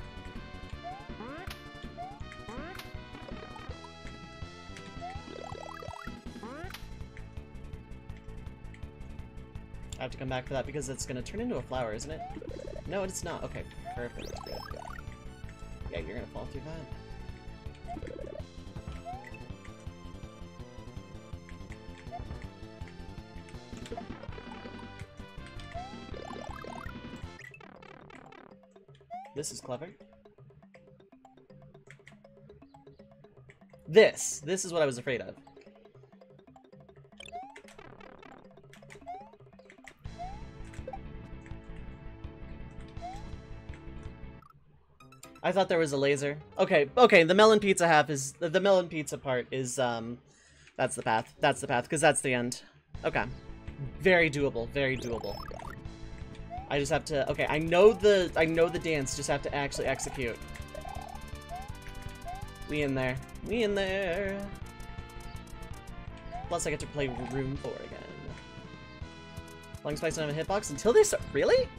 To come back for that because it's gonna turn into a flower, isn't it? No, it's not. Okay, perfect. Yeah, you're gonna fall through that. This is clever. This! This is what I was afraid of. I thought there was a laser. Okay, okay, the melon pizza half is... The, melon pizza part is, um... That's the path. That's the path, because that's the end. Okay. Very doable, very doable. I just have to... Okay, I know the... I know the dance, just have to actually execute. We in there. We in there. Plus, I get to play Room 4 again. Long Spikes don't have a hitbox until they start... Really?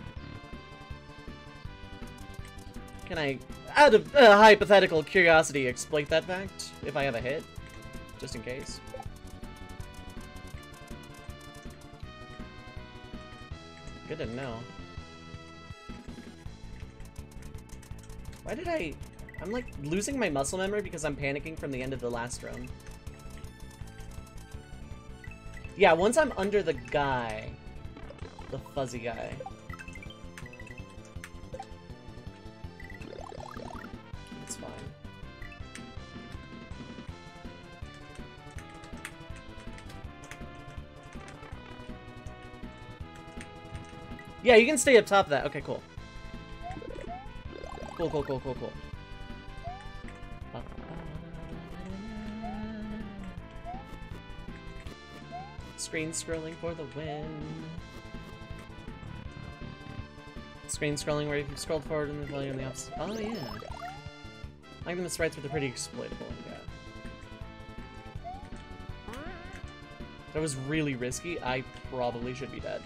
Can I, out of uh, hypothetical curiosity, exploit that fact if I have a hit? Just in case. Good to know. Why did I... I'm like losing my muscle memory because I'm panicking from the end of the last round. Yeah, once I'm under the guy, the fuzzy guy. Yeah, you can stay up top of that. Okay, cool. Cool, cool, cool, cool, cool. Screen scrolling for the win. Screen scrolling where you scroll forward and the volume on the opposite. Oh, yeah. I think the sprites were pretty exploitable, yeah. That was really risky. I probably should be dead.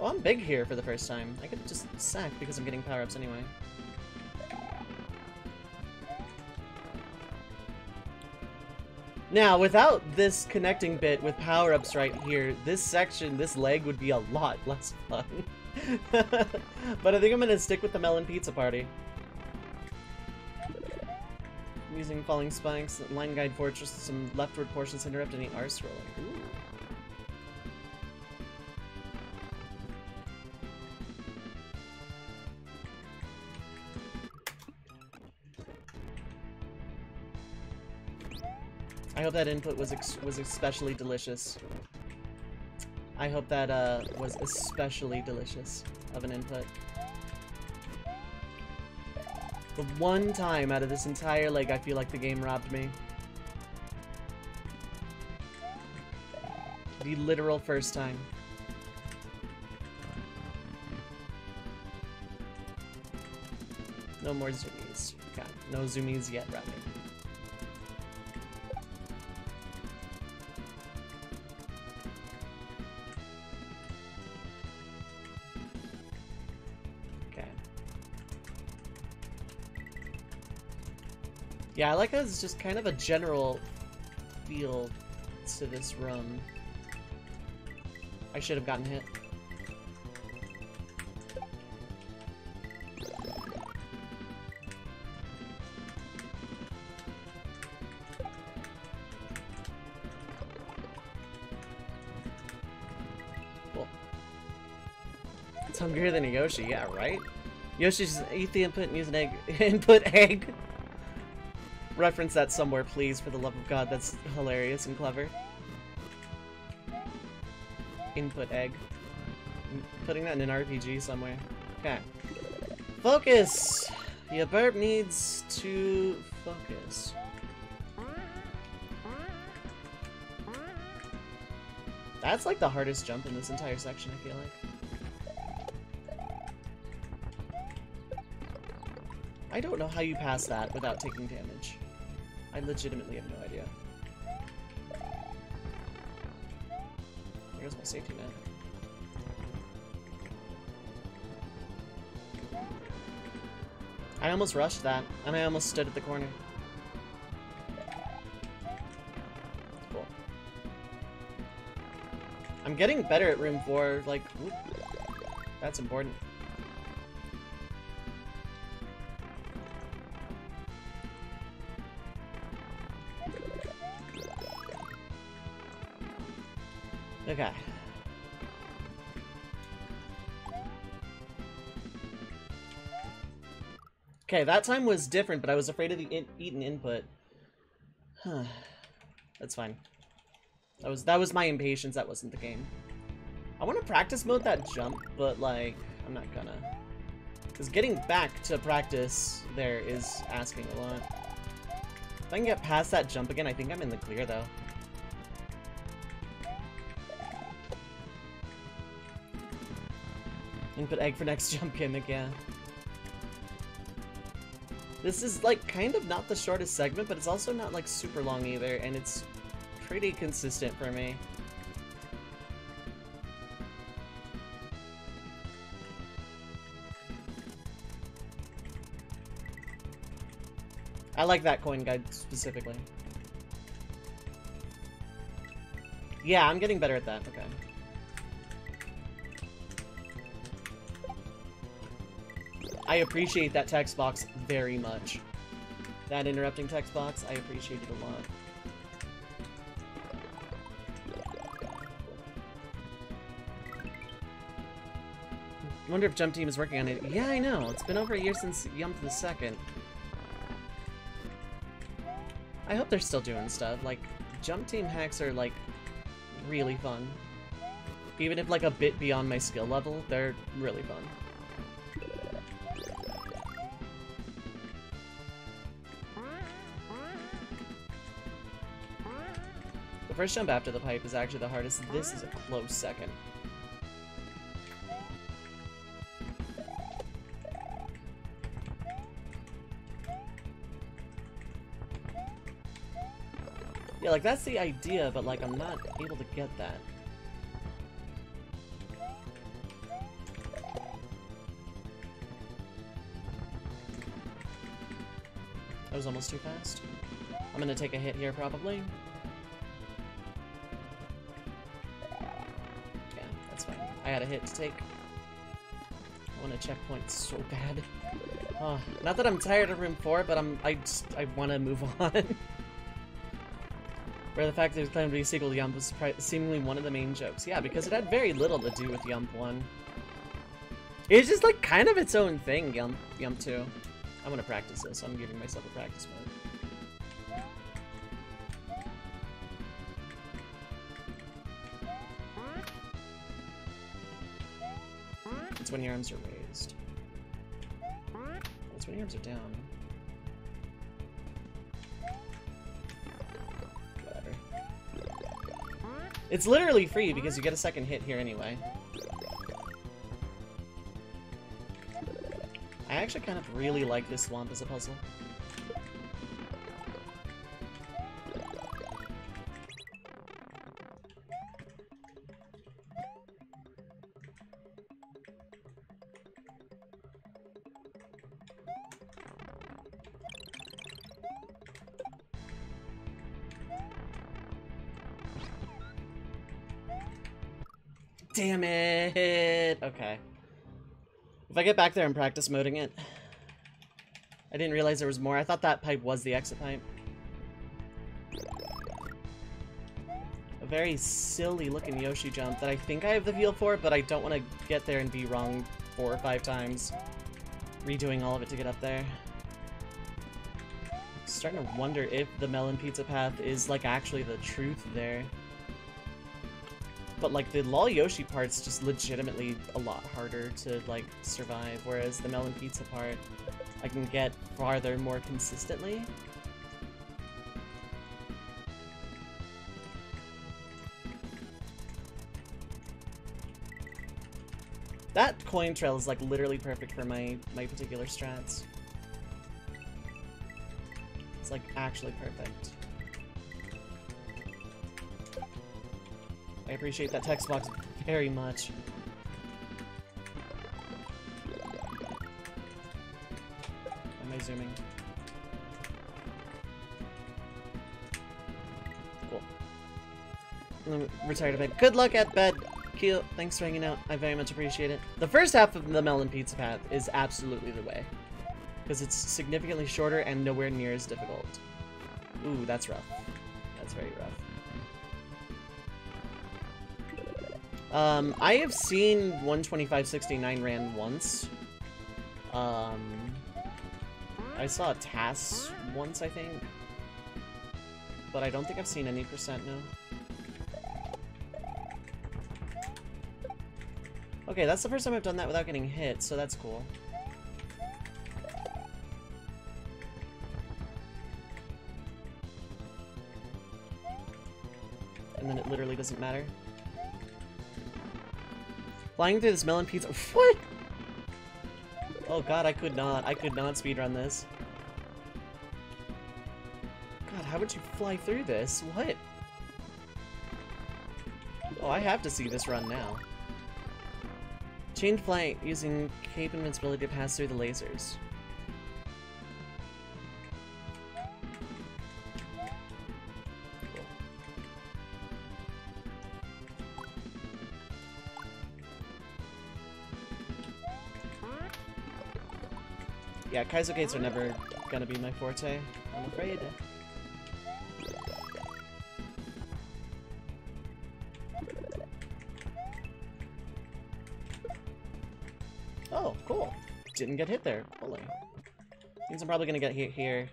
Oh, I'm big here for the first time. I could just sack because I'm getting power-ups anyway. Now, without this connecting bit with power-ups right here, this section, this leg would be a lot (laughs) less fun. (laughs) but I think I'm gonna stick with the Melon Pizza Party. Using falling spikes, line guide fortress, some leftward portions interrupt any R scrolling. Ooh. I hope that input was was especially delicious. I hope that uh, was especially delicious of an input. The one time out of this entire leg I feel like the game robbed me. The literal first time. No more zoomies. Okay, no zoomies yet, rather. Yeah, I like how it's just kind of a general feel to this run. I should have gotten hit. It's hungrier than a Yoshi, yeah, right? Yoshi's eat the input and use an egg. (laughs) input egg reference that somewhere, please, for the love of God. That's hilarious and clever. Input egg. I'm putting that in an RPG somewhere. Okay. Focus! Your burp needs to focus. That's like the hardest jump in this entire section, I feel like. I don't know how you pass that without taking damage. I legitimately have no idea. Here's my safety net. I almost rushed that, and I almost stood at the corner. Cool. I'm getting better at room 4, like, whoop. that's important. Okay, that time was different, but I was afraid of the in eaten input. Huh. That's fine. That was that was my impatience, that wasn't the game. I want to practice mode that jump, but like, I'm not gonna. Because getting back to practice there is asking a lot. If I can get past that jump again, I think I'm in the clear though. Input egg for next (laughs) jump gimmick, yeah. This is, like, kind of not the shortest segment, but it's also not, like, super long either, and it's pretty consistent for me. I like that coin guide specifically. Yeah, I'm getting better at that. Okay. I appreciate that text box very much. That interrupting text box, I appreciate it a lot. I wonder if Jump Team is working on it. Yeah, I know. It's been over a year since Yump the Second. I hope they're still doing stuff. Like, Jump Team hacks are, like, really fun. Even if, like, a bit beyond my skill level, they're really fun. First jump after the pipe is actually the hardest. This is a close second. Yeah, like, that's the idea, but, like, I'm not able to get that. That was almost too fast. I'm gonna take a hit here, probably. I had a hit to take. I want a checkpoint so bad. Oh, not that I'm tired of room 4, but I'm I just I want to move (laughs) on. Where the fact that it was claimed to be a sequel to Yump was seemingly one of the main jokes. Yeah, because it had very little to do with Yump 1. It's just like kind of its own thing, Yump, Yump 2. I'm gonna practice this. I'm giving myself a practice mode. Arms are raised. It's when your arms are down. Whatever. It's literally free because you get a second hit here anyway. I actually kind of really like this swamp as a puzzle. Get back there and practice moding it. I didn't realize there was more. I thought that pipe was the exit pipe. A very silly looking Yoshi jump that I think I have the feel for, but I don't want to get there and be wrong four or five times. Redoing all of it to get up there. Starting to wonder if the melon pizza path is like actually the truth there. But like the Lol Yoshi part's just legitimately a lot harder to like survive, whereas the melon pizza part I can get farther more consistently. That coin trail is like literally perfect for my my particular strats. It's like actually perfect. I appreciate that text box very much. Am I zooming? Cool. I'm retired to bed. Good luck at bed, Cute. Thanks for hanging out. I very much appreciate it. The first half of the Melon Pizza Path is absolutely the way. Because it's significantly shorter and nowhere near as difficult. Ooh, that's rough. That's very rough. Um, I have seen 12569 ran once. Um, I saw a TAS once, I think. But I don't think I've seen any percent now. Okay, that's the first time I've done that without getting hit, so that's cool. And then it literally doesn't matter. Flying through this melon pizza- What? Oh god, I could not. I could not speedrun this. God, how would you fly through this? What? Oh, I have to see this run now. Chained flight using cape invincibility to pass through the lasers. Yeah, Kaizo gates are never gonna be my forte, I'm afraid. Oh, cool. Didn't get hit there. Holy. Means I'm probably gonna get hit here.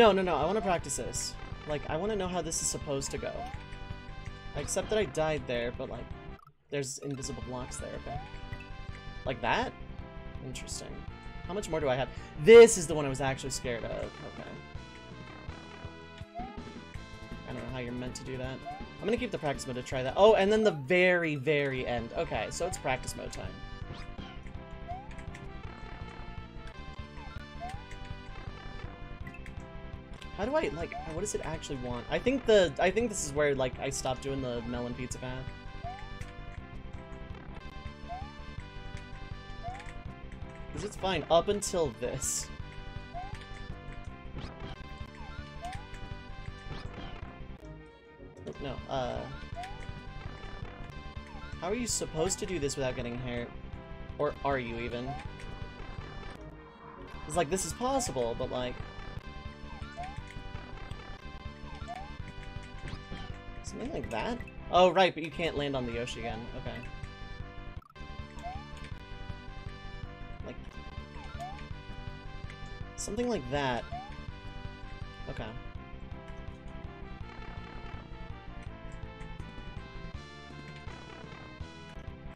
No, no, no, I want to practice this. Like, I want to know how this is supposed to go. Except that I died there, but like, there's invisible blocks there. Like that? Interesting. How much more do I have? This is the one I was actually scared of. Okay. I don't know how you're meant to do that. I'm gonna keep the practice mode to try that. Oh, and then the very, very end. Okay, so it's practice mode time. How do I, like, what does it actually want? I think the, I think this is where, like, I stopped doing the melon pizza path. Because it's fine up until this. No, uh... How are you supposed to do this without getting hurt? Or are you even? It's like, this is possible, but like... like that? Oh, right, but you can't land on the Yoshi again. Okay. Like... Something like that. Okay.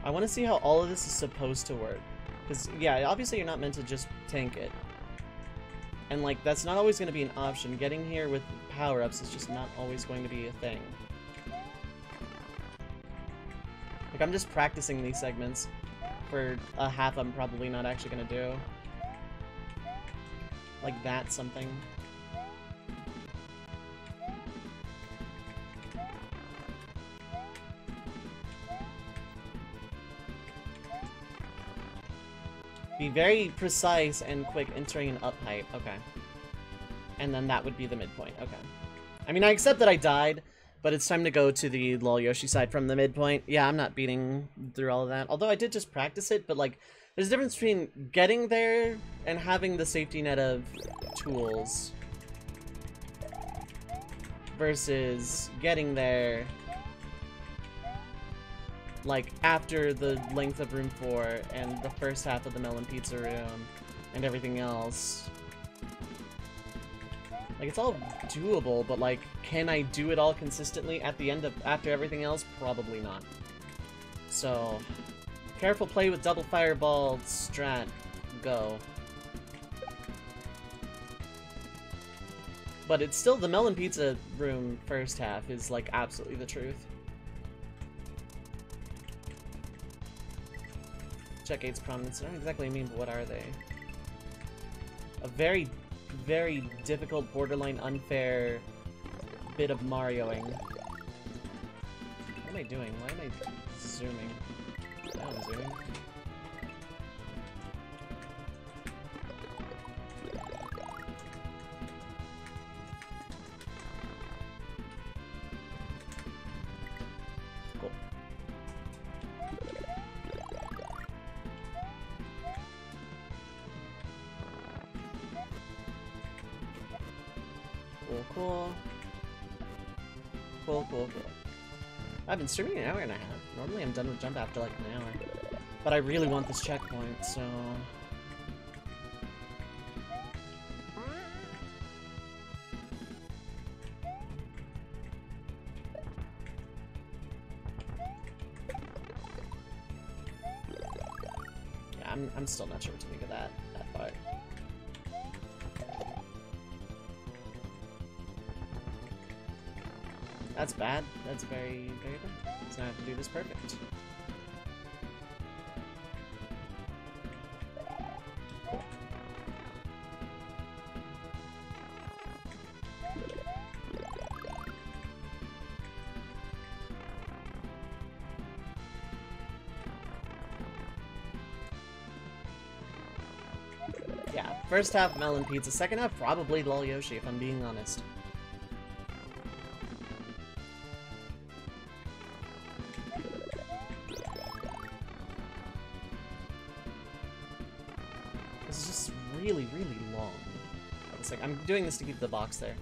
I want to see how all of this is supposed to work. Because, yeah, obviously you're not meant to just tank it. And, like, that's not always going to be an option. Getting here with power-ups is just not always going to be a thing. I'm just practicing these segments for a half I'm probably not actually to do. Like that something. Be very precise and quick entering an up height. Okay. And then that would be the midpoint. Okay. I mean, I accept that I died, but it's time to go to the Lol Yoshi side from the midpoint. Yeah, I'm not beating through all of that. Although I did just practice it, but like, there's a difference between getting there and having the safety net of tools versus getting there like after the length of room 4 and the first half of the melon pizza room and everything else. Like it's all doable, but like can I do it all consistently at the end of after everything else? Probably not. So careful play with double fireball strat go. But it's still the melon pizza room first half is like absolutely the truth. Check eight's prominence. I don't exactly mean, but what are they? A very, very difficult, borderline unfair bit of Marioing. What am I doing? Why am I zooming? I'm zooming. I've been streaming an hour and a half. Normally I'm done with jump after like an hour. But I really want this checkpoint, so... Yeah, I'm, I'm still not sure what to make of that, that. That's bad. That's very, very bad. It's gonna have to do this perfect. Yeah, first half Melon Pizza, second half probably Lol Yoshi, if I'm being honest. Doing this to keep the box there.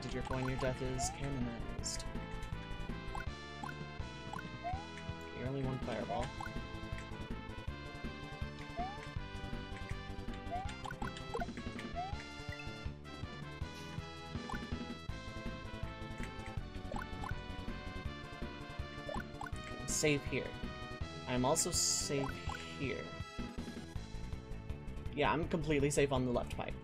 Collected your coin. Your death is canonized. You're only one fireball. safe here. I'm also safe here. Yeah, I'm completely safe on the left pipe.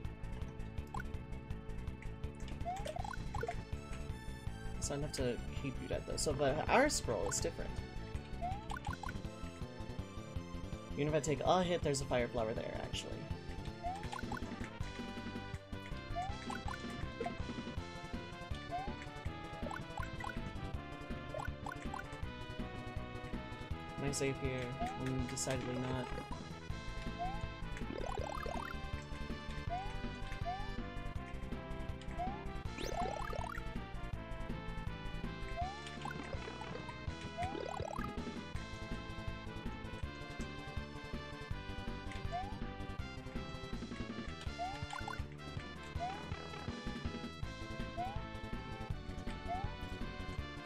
I have to keep you dead though. So the our scroll is different. Even if I take a hit, there's a fire flower there, actually. I safe here? I'm decidedly not.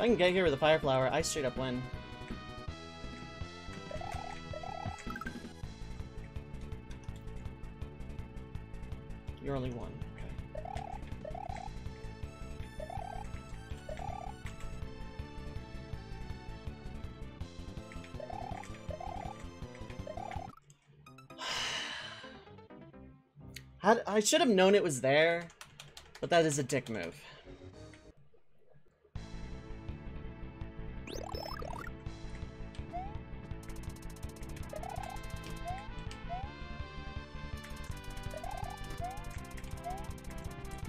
Can get here with a fire flower, I straight up win. You're only one. (sighs) I should have known it was there, but that is a dick move.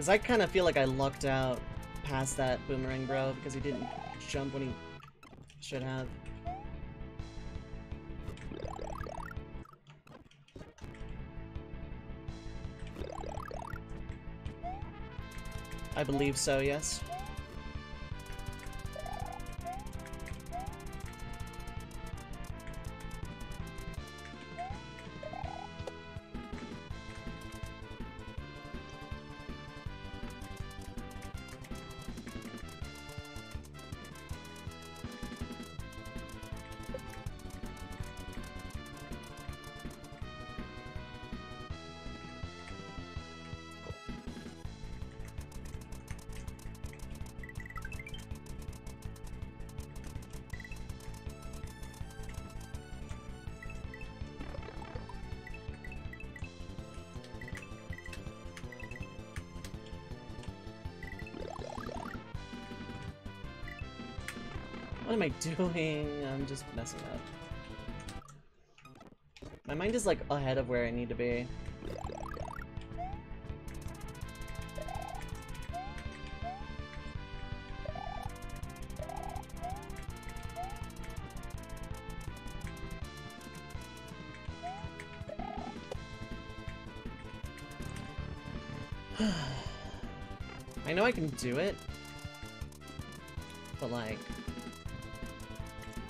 I kind of feel like I lucked out past that boomerang bro because he didn't jump when he should have. I believe so, yes. I doing? I'm just messing up. My mind is like ahead of where I need to be. (sighs) I know I can do it, but like,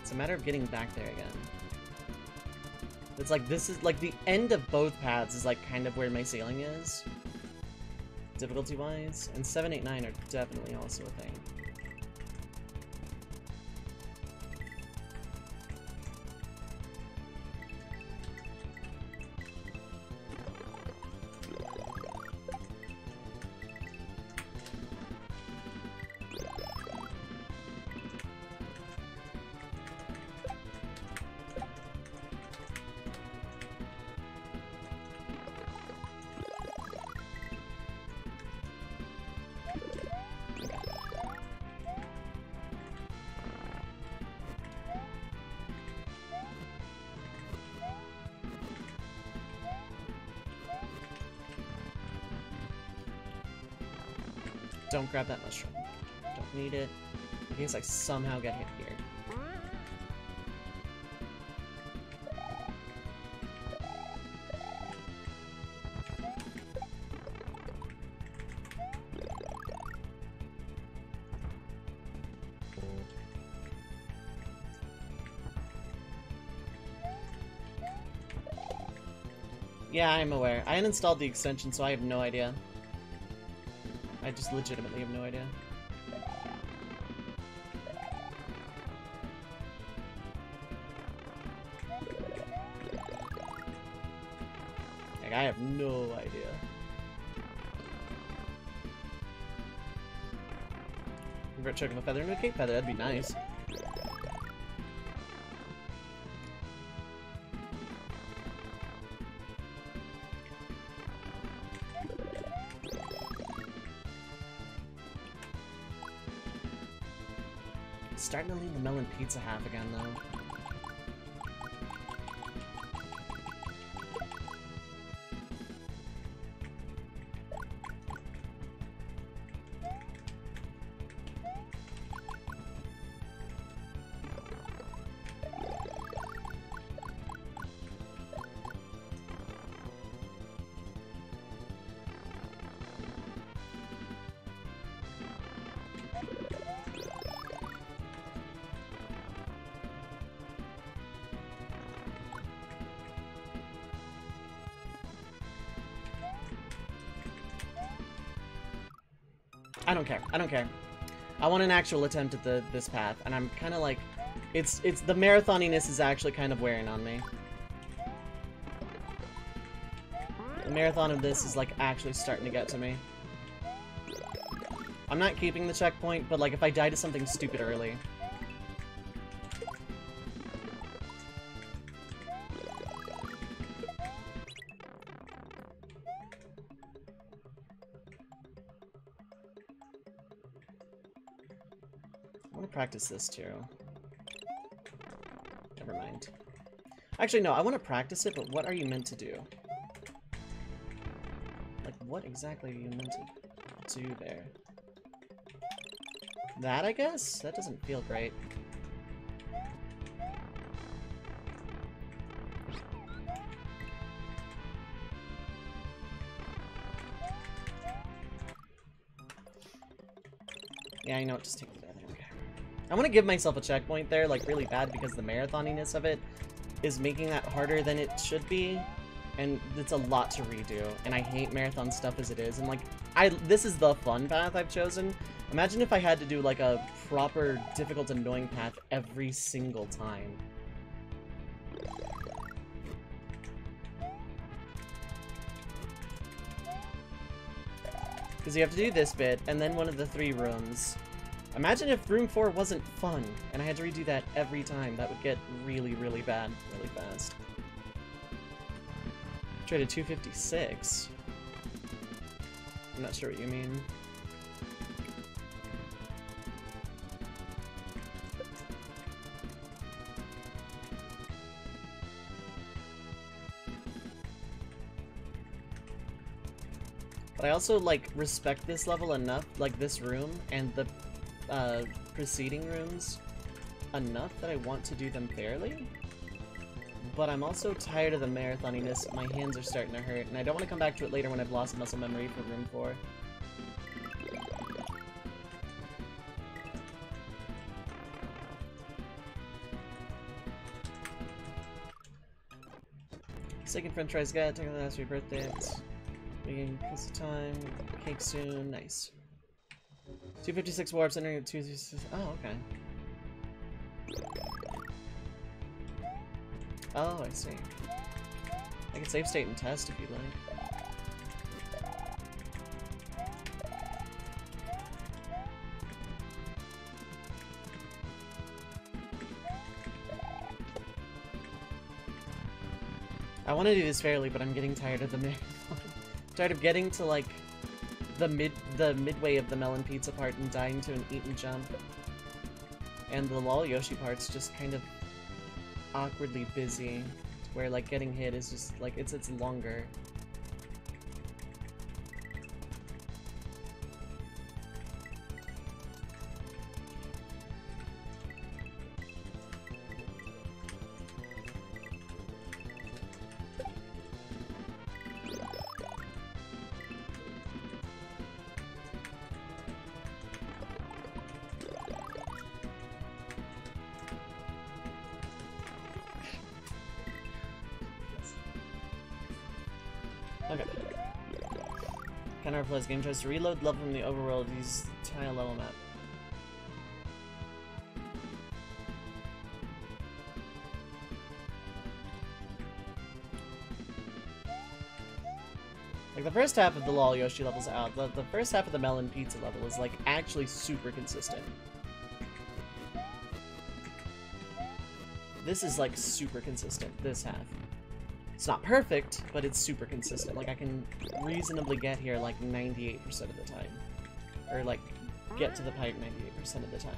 it's a matter of getting back there again. It's like, this is, like, the end of both paths is, like, kind of where my ceiling is. Difficulty-wise. And 7, 8, 9 are definitely also a thing. Need it. In case I somehow get hit here. Yeah, I'm aware. I uninstalled the extension, so I have no idea. I just legitimately have no idea. Have no idea. Convert choking a feather into a cape feather, that'd be nice. Starting to leave the melon pizza half again, though. Care. I don't care. I want an actual attempt at the this path, and I'm kind of like, it's it's the marathoniness is actually kind of wearing on me. The marathon of this is like actually starting to get to me. I'm not keeping the checkpoint, but like if I die to something stupid early, practice this too. Never mind. Actually, no, I want to practice it, but what are you meant to do? Like, what exactly are you meant to do there? That, I guess? That doesn't feel great. Yeah, I know just take. I want to give myself a checkpoint there, like, really bad, because the marathoniness of it is making that harder than it should be, and it's a lot to redo, and I hate marathon stuff as it is, and, like, I this is the fun path I've chosen. Imagine if I had to do, like, a proper, difficult, annoying path every single time. Because you have to do this bit, and then one of the three rooms. Imagine if room 4 wasn't fun, and I had to redo that every time. That would get really, really bad really fast. Traded 256. I'm not sure what you mean. But I also, like, respect this level enough, like this room, and the uh, preceding rooms enough that I want to do them fairly. But I'm also tired of the marathoniness, my hands are starting to hurt, and I don't want to come back to it later when I've lost muscle memory for room 4. Second french fries guy, taking the last your birthday. It's making close to time. Cake soon. Nice. 256 warps entering at 256. Oh, okay. Oh, I see. I can save state and test if you'd like. I want to do this fairly, but I'm getting tired of the marathon. (laughs) tired of getting to, like, the mid the midway of the melon pizza part and dying to an eat and jump. And the lol Yoshi part's just kind of awkwardly busy, where like getting hit is just like it's it's longer. Plays game tries to reload level from the overworld. Use tile level map. Like the first half of the LOL Yoshi levels out, the, the first half of the Melon Pizza level is like actually super consistent. This is like super consistent, this half. It's not perfect, but it's super consistent. Like I can reasonably get here like 98% of the time. Or like get to the pipe 98% of the time.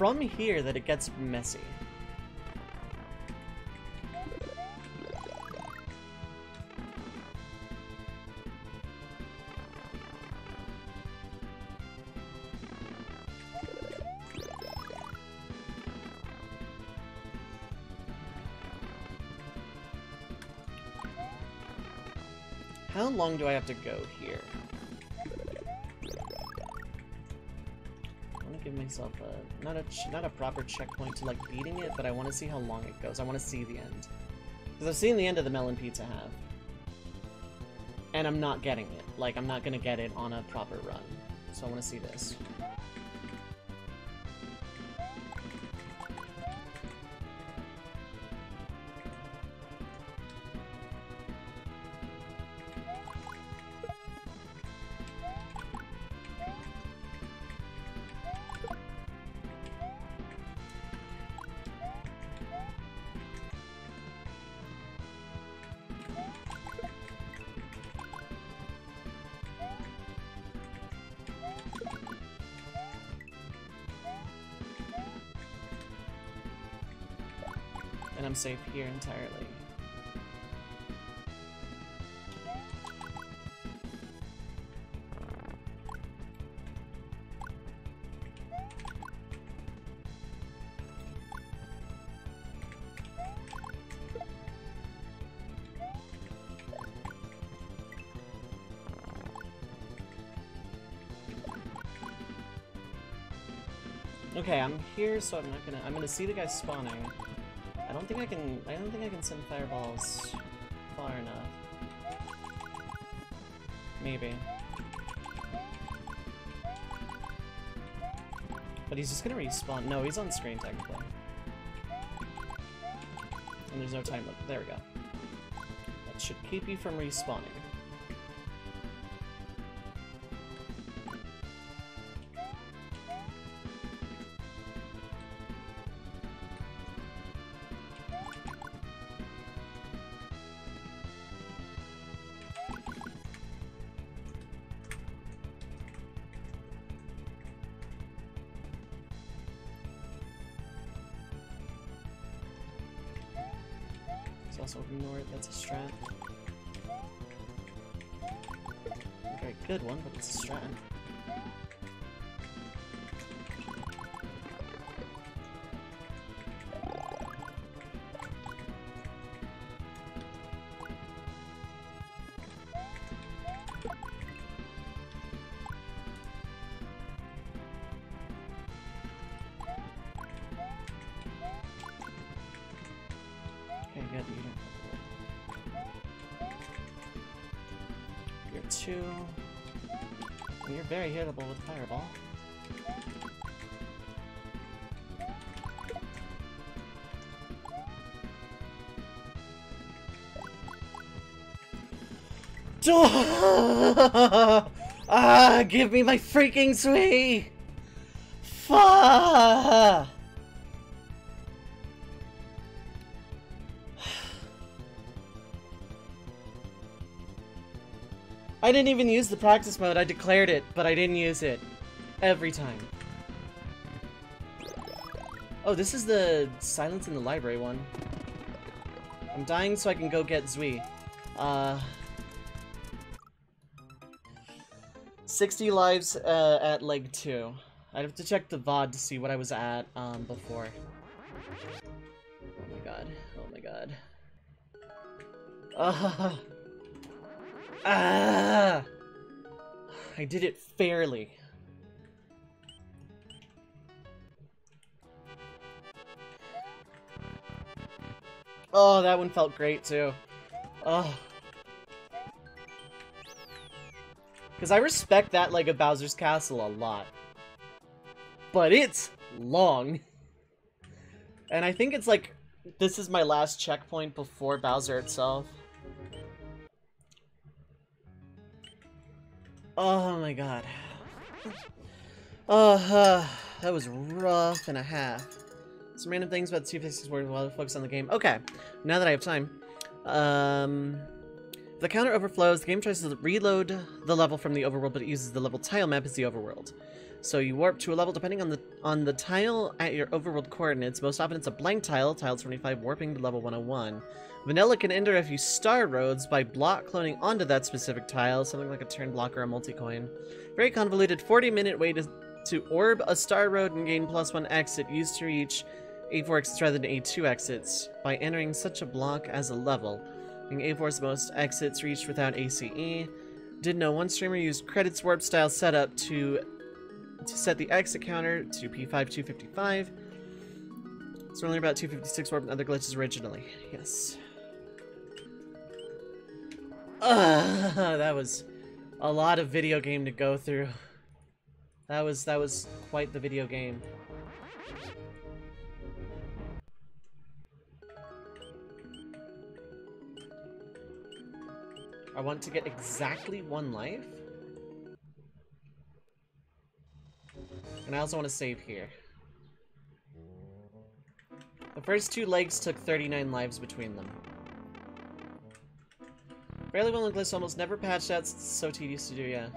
From here that it gets messy. How long do I have to go myself a not a not a proper checkpoint to like beating it, but I want to see how long it goes. I want to see the end because I've seen the end of the melon pizza half, and I'm not getting it. Like I'm not gonna get it on a proper run, so I want to see this. And here entirely. Okay, I'm here, so I'm not gonna- I'm gonna see the guy spawning. I don't think I can- I don't think I can send fireballs far enough. Maybe. But he's just gonna respawn. No, he's on screen, technically. And there's no time limit. There we go. That should keep you from respawning. Very hittable with Fireball. (laughs) ah, give me my freaking sweet! Fuck! I didn't even use the practice mode, I declared it, but I didn't use it. Every time. Oh, this is the Silence in the Library one. I'm dying so I can go get Zui. Uh... 60 lives uh, at leg 2. I'd have to check the VOD to see what I was at um, before. Oh my god. Oh my god. (laughs) Ah. Ah. I did it fairly. Oh, that one felt great too. Oh. Because I respect that leg of Bowser's Castle a lot. But it's long. And I think it's like, this is my last checkpoint before Bowser itself. My god. Oh, uh, that was rough and a half. Some random things about the 256 word while I focus on the game. Okay, now that I have time. Um, the counter overflows, the game tries to reload the level from the overworld, but it uses the level tile map as the overworld. So you warp to a level depending on the on the tile at your overworld coordinates. Most often it's a blank tile, tile 25, warping to level 101. Vanilla can enter a few star roads by block cloning onto that specific tile, something like a turn block or a multi-coin. Very convoluted 40-minute way to, to orb a star road and gain plus one exit used to reach A4 exits rather than A2 exits by entering such a block as a level. Being A4's most exits reached without ACE. Did know one streamer used credits warp style setup to to set the exit counter to P5 255. It's only about 256 warp and other glitches originally. Yes. Uh, (laughs) that was a lot of video game to go through. That was that was quite the video game. I want to get exactly one life. And I also want to save here. The first two legs took 39 lives between them. Fairly well glitch almost never patched out, so tedious to do, yeah.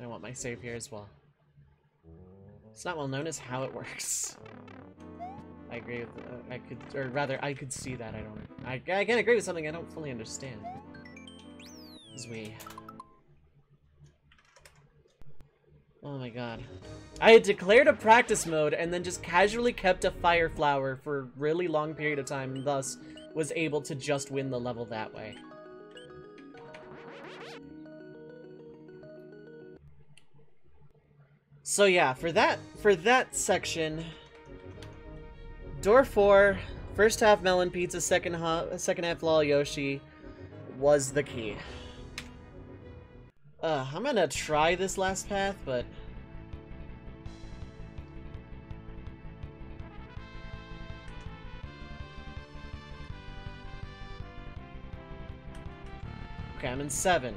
I want my save here as well. It's not well known as how it works. I agree with, uh, I could, or rather, I could see that, I don't, I, I can agree with something I don't fully understand. As we... Oh my god. I had declared a practice mode and then just casually kept a fire flower for a really long period of time and thus was able to just win the level that way. So yeah, for that for that section, door four, first half melon pizza, second half second half lol Yoshi was the key. Uh, I'm gonna try this last path, but Okay, I'm in seven.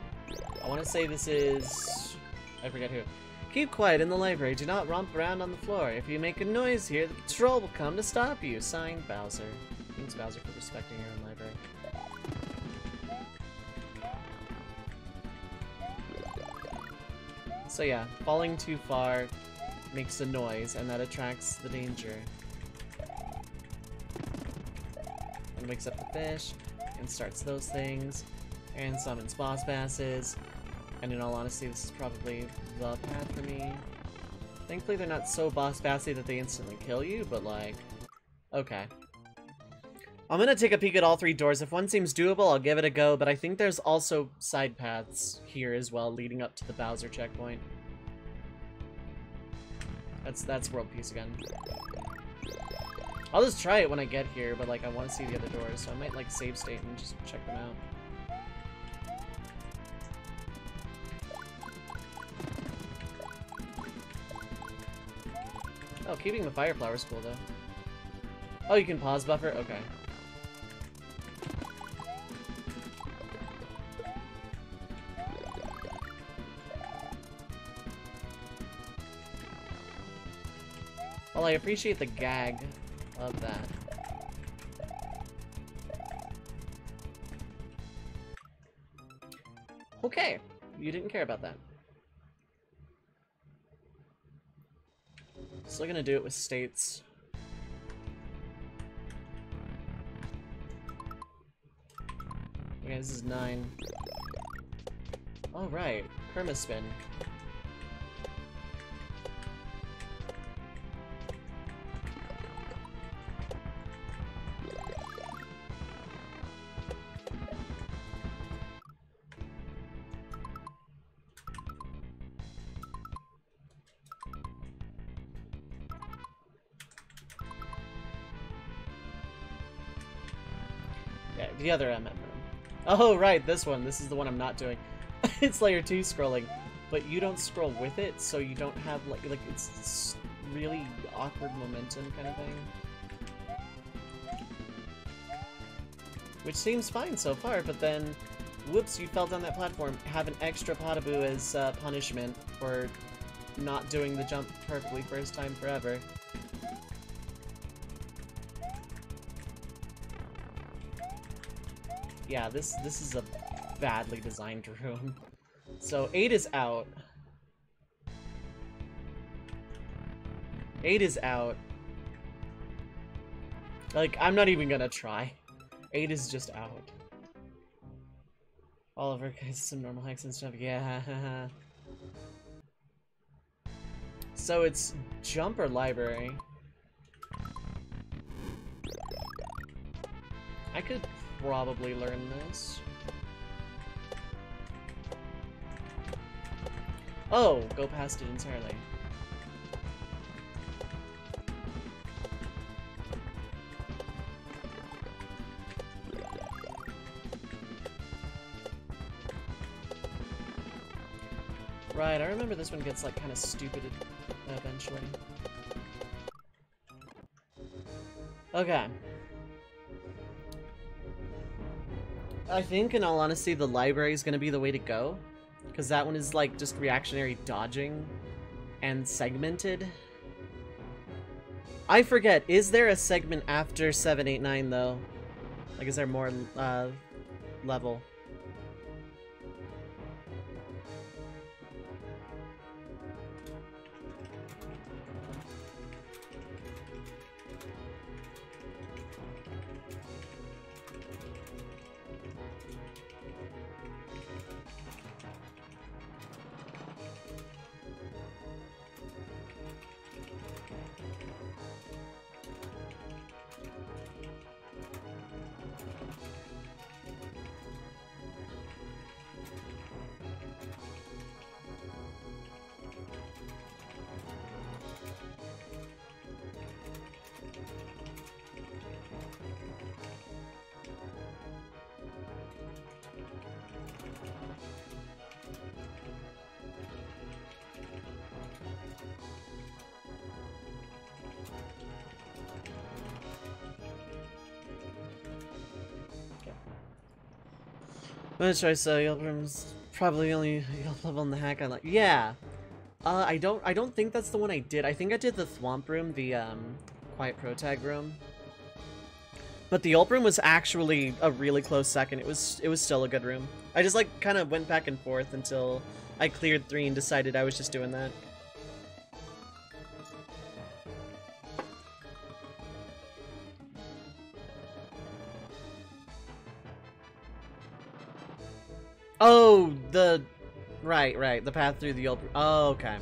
I want to say this is... I forget who. Keep quiet in the library. Do not romp around on the floor. If you make a noise here, the patrol will come to stop you. Signed, Bowser. Thanks, Bowser, for respecting your own So yeah, falling too far makes a noise, and that attracts the danger. And wakes up the fish, and starts those things and summons Boss Basses. And in all honesty, this is probably the path for me. Thankfully, they're not so boss bassy that they instantly kill you, but like, okay. I'm gonna take a peek at all three doors. If one seems doable, I'll give it a go, but I think there's also side paths here as well, leading up to the Bowser checkpoint. That's that's World Peace again. I'll just try it when I get here, but like I want to see the other doors, so I might like save state and just check them out. Oh, keeping the fire flower is cool, though. Oh, you can pause buffer? Okay. Well, I appreciate the gag of that. Okay, you didn't care about that. Still gonna do it with states. Okay, this is nine. All right, permaspin. The other MM room. Oh, right, this one. This is the one I'm not doing. (laughs) it's layer 2 scrolling, but you don't scroll with it, so you don't have, like, like it's, really awkward momentum kind of thing. Which seems fine so far, but then, whoops, you fell down that platform. Have an extra Podoboo as uh, punishment for not doing the jump perfectly first time forever. Yeah, this this is a badly designed room. So 8 is out. 8 is out. Like, I'm not even gonna try. 8 is just out. Oliver (laughs) guys some normal hacks and stuff. Yeah. (laughs) so it's jumper library. Probably learn this. Oh, go past it entirely. Right, I remember this one gets like kind of stupid eventually. Okay. I think, in all honesty, the library is going to be the way to go. Because that one is, like, just reactionary dodging and segmented. I forget, is there a segment after 789, though? Like, is there more, uh, level? Gonna try so Yelprim's probably only Yelp level in the hack I like. Yeah. Uh, I don't I don't think that's the one I did. I think I did the Thwomp room, the um, Quiet Protag room. But the Yelp room was actually a really close second. It was it was still a good room. I just like kind of went back and forth until I cleared three and decided I was just doing that. Right. The path through the old... Oh, okay.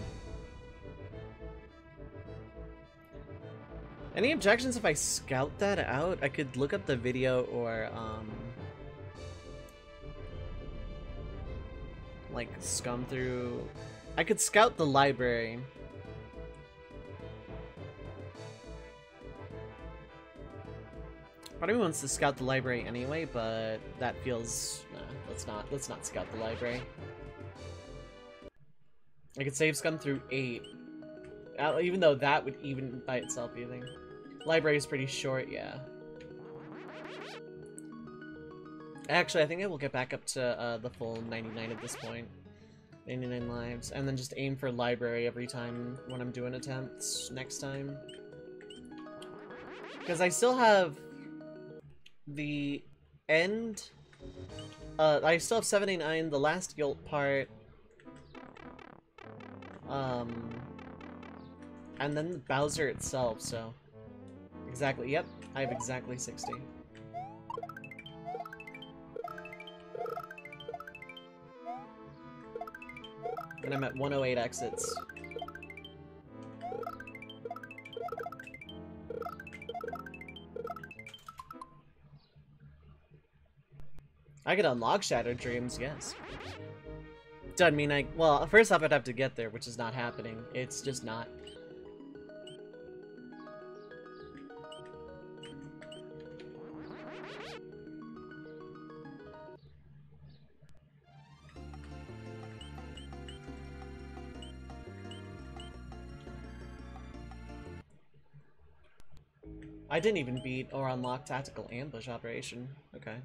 Any objections if I scout that out? I could look up the video or, um... Like, scum through... I could scout the library. Part of me wants to scout the library anyway, but that feels... Nah, let's not. Let's not scout the library. I could save scum through 8. Uh, even though that would even by itself be a thing. Library is pretty short, yeah. Actually, I think I will get back up to uh, the full 99 at this point. 99 lives. And then just aim for library every time when I'm doing attempts next time. Because I still have the end. Uh, I still have 79, the last Yolt part. Um, and then the Bowser itself, so... Exactly, yep, I have exactly 60. And I'm at 108 exits. I could unlock Shattered Dreams, yes. Doesn't mean I- well, first off I'd have to get there, which is not happening. It's just not. I didn't even beat or unlock Tactical Ambush Operation. Okay.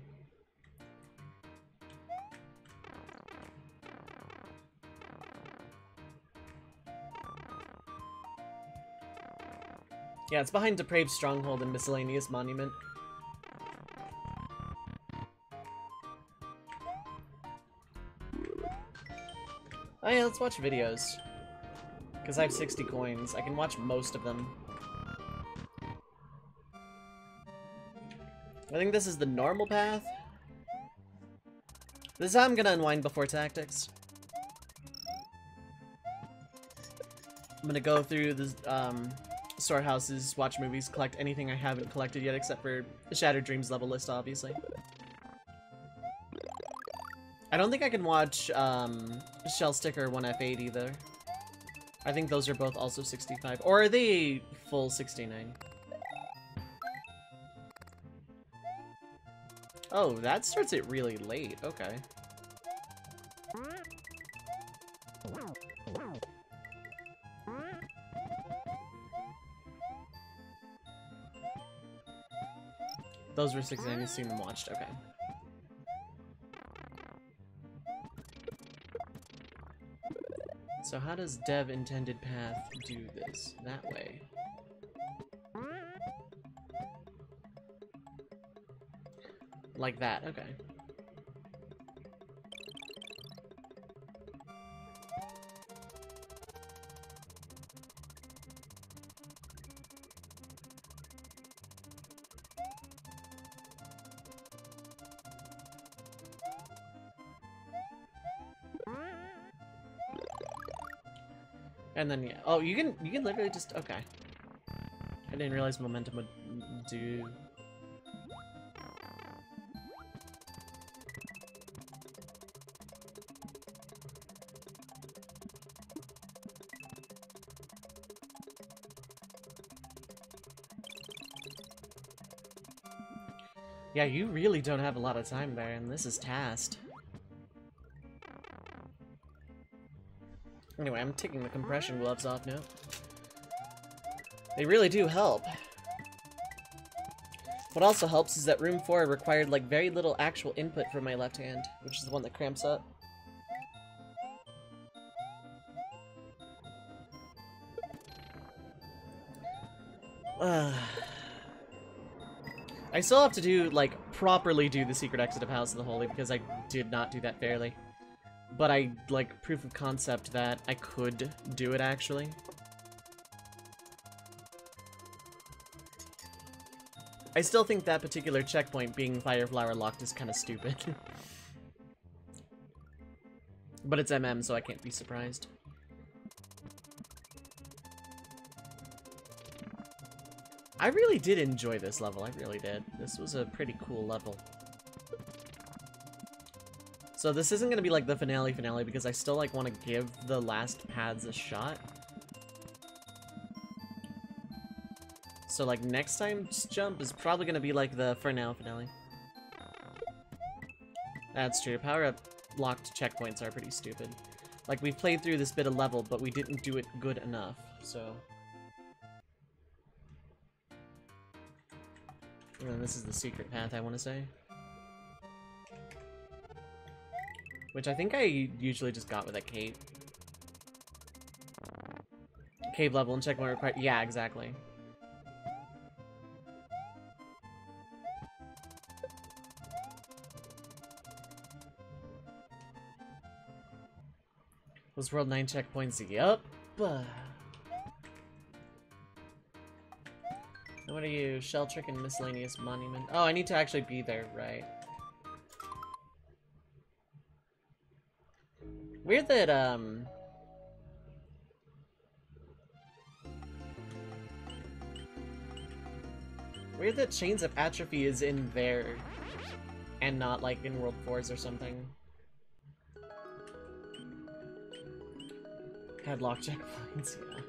Yeah, it's behind Depraved Stronghold and Miscellaneous Monument. Oh yeah, let's watch videos. Because I have 60 coins. I can watch most of them. I think this is the normal path. This I'm gonna unwind before tactics. I'm gonna go through this, um, storehouses, watch movies, collect anything I haven't collected yet except for the Shattered Dreams level list, obviously. I don't think I can watch um, Shell Sticker 1F8 either. I think those are both also 65. Or are they full 69? Oh, that starts it really late. Okay. Those were 69. You've seen them watched. Okay. So how does dev intended path do this? That way. Like that, okay. And then yeah, oh, you can you can literally just okay. I didn't realize momentum would do Yeah, you really don't have a lot of time there, and this is tasked. Anyway, I'm taking the compression gloves off now. They really do help. What also helps is that room 4 required like very little actual input from my left hand, which is the one that cramps up. (sighs) I still have to do, like, properly do the secret exit of House of the Holy because I did not do that fairly. But I, like, proof of concept that I could do it, actually. I still think that particular checkpoint being Fire Flower locked is kind of stupid. (laughs) but it's MM, so I can't be surprised. I really did enjoy this level, I really did. This was a pretty cool level. So this isn't gonna be like the finale finale because I still like want to give the last pads a shot. So like next time's jump is probably gonna be like the for now finale. That's true. Power up locked checkpoints are pretty stupid. Like we've played through this bit of level, but we didn't do it good enough, so. And this is the secret path, I want to say. Which I think I usually just got with a cape. Cave level and checkpoint required. Yeah, exactly. Was World 9 checkpoints? Yup. What are you? Shell Trick and Miscellaneous Monument. Oh, I need to actually be there, right. Weird that, um... Weird that Chains of Atrophy is in there and not, like, in World 4s or something. Headlock checkpoints, yeah.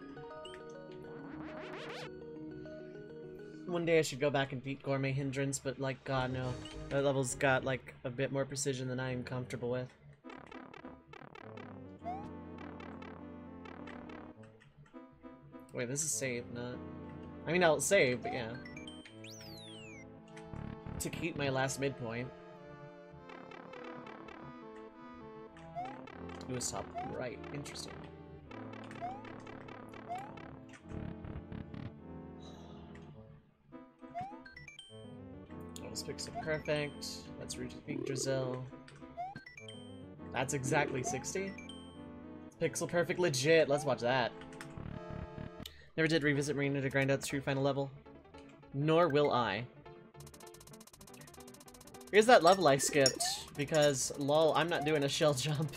One day I should go back and beat Gourmet Hindrance, but, like, god, no. That level's got, like, a bit more precision than I am comfortable with. Wait, this is save, not... I mean, I'll save, but yeah. To keep my last midpoint. It was top right. Interesting. This pixel perfect. Let's Big Drizzle. That's exactly 60. Pixel perfect legit. Let's watch that. Never did revisit Marina to grind out the true final level. Nor will I. Here's that level I skipped, because, lol, I'm not doing a shell (laughs) jump.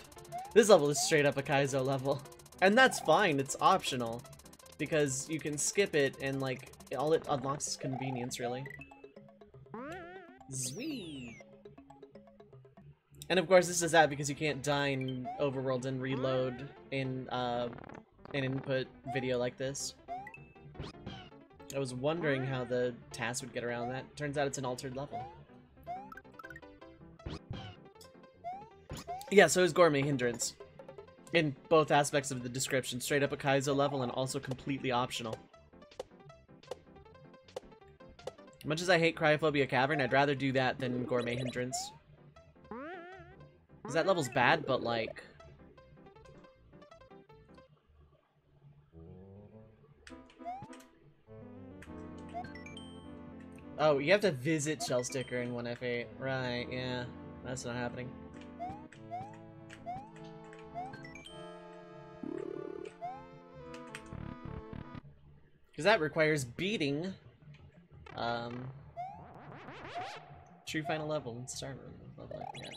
This level is straight up a Kaizo level. And that's fine, it's optional. Because you can skip it and, like, all it unlocks is convenience, really. Zwee! And of course, this is that because you can't die in Overworld and reload in uh, an input video like this. I was wondering how the task would get around that. Turns out it's an altered level. Yeah, so is Gourmet Hindrance. In both aspects of the description. Straight up a Kaizo level and also completely optional. much as I hate Cryophobia Cavern, I'd rather do that than Gourmet Hindrance. Because that level's bad, but like... Oh, you have to visit Shell Sticker in 1F8. Right, yeah. That's not happening. Because that requires beating um, true final level and start level, yeah.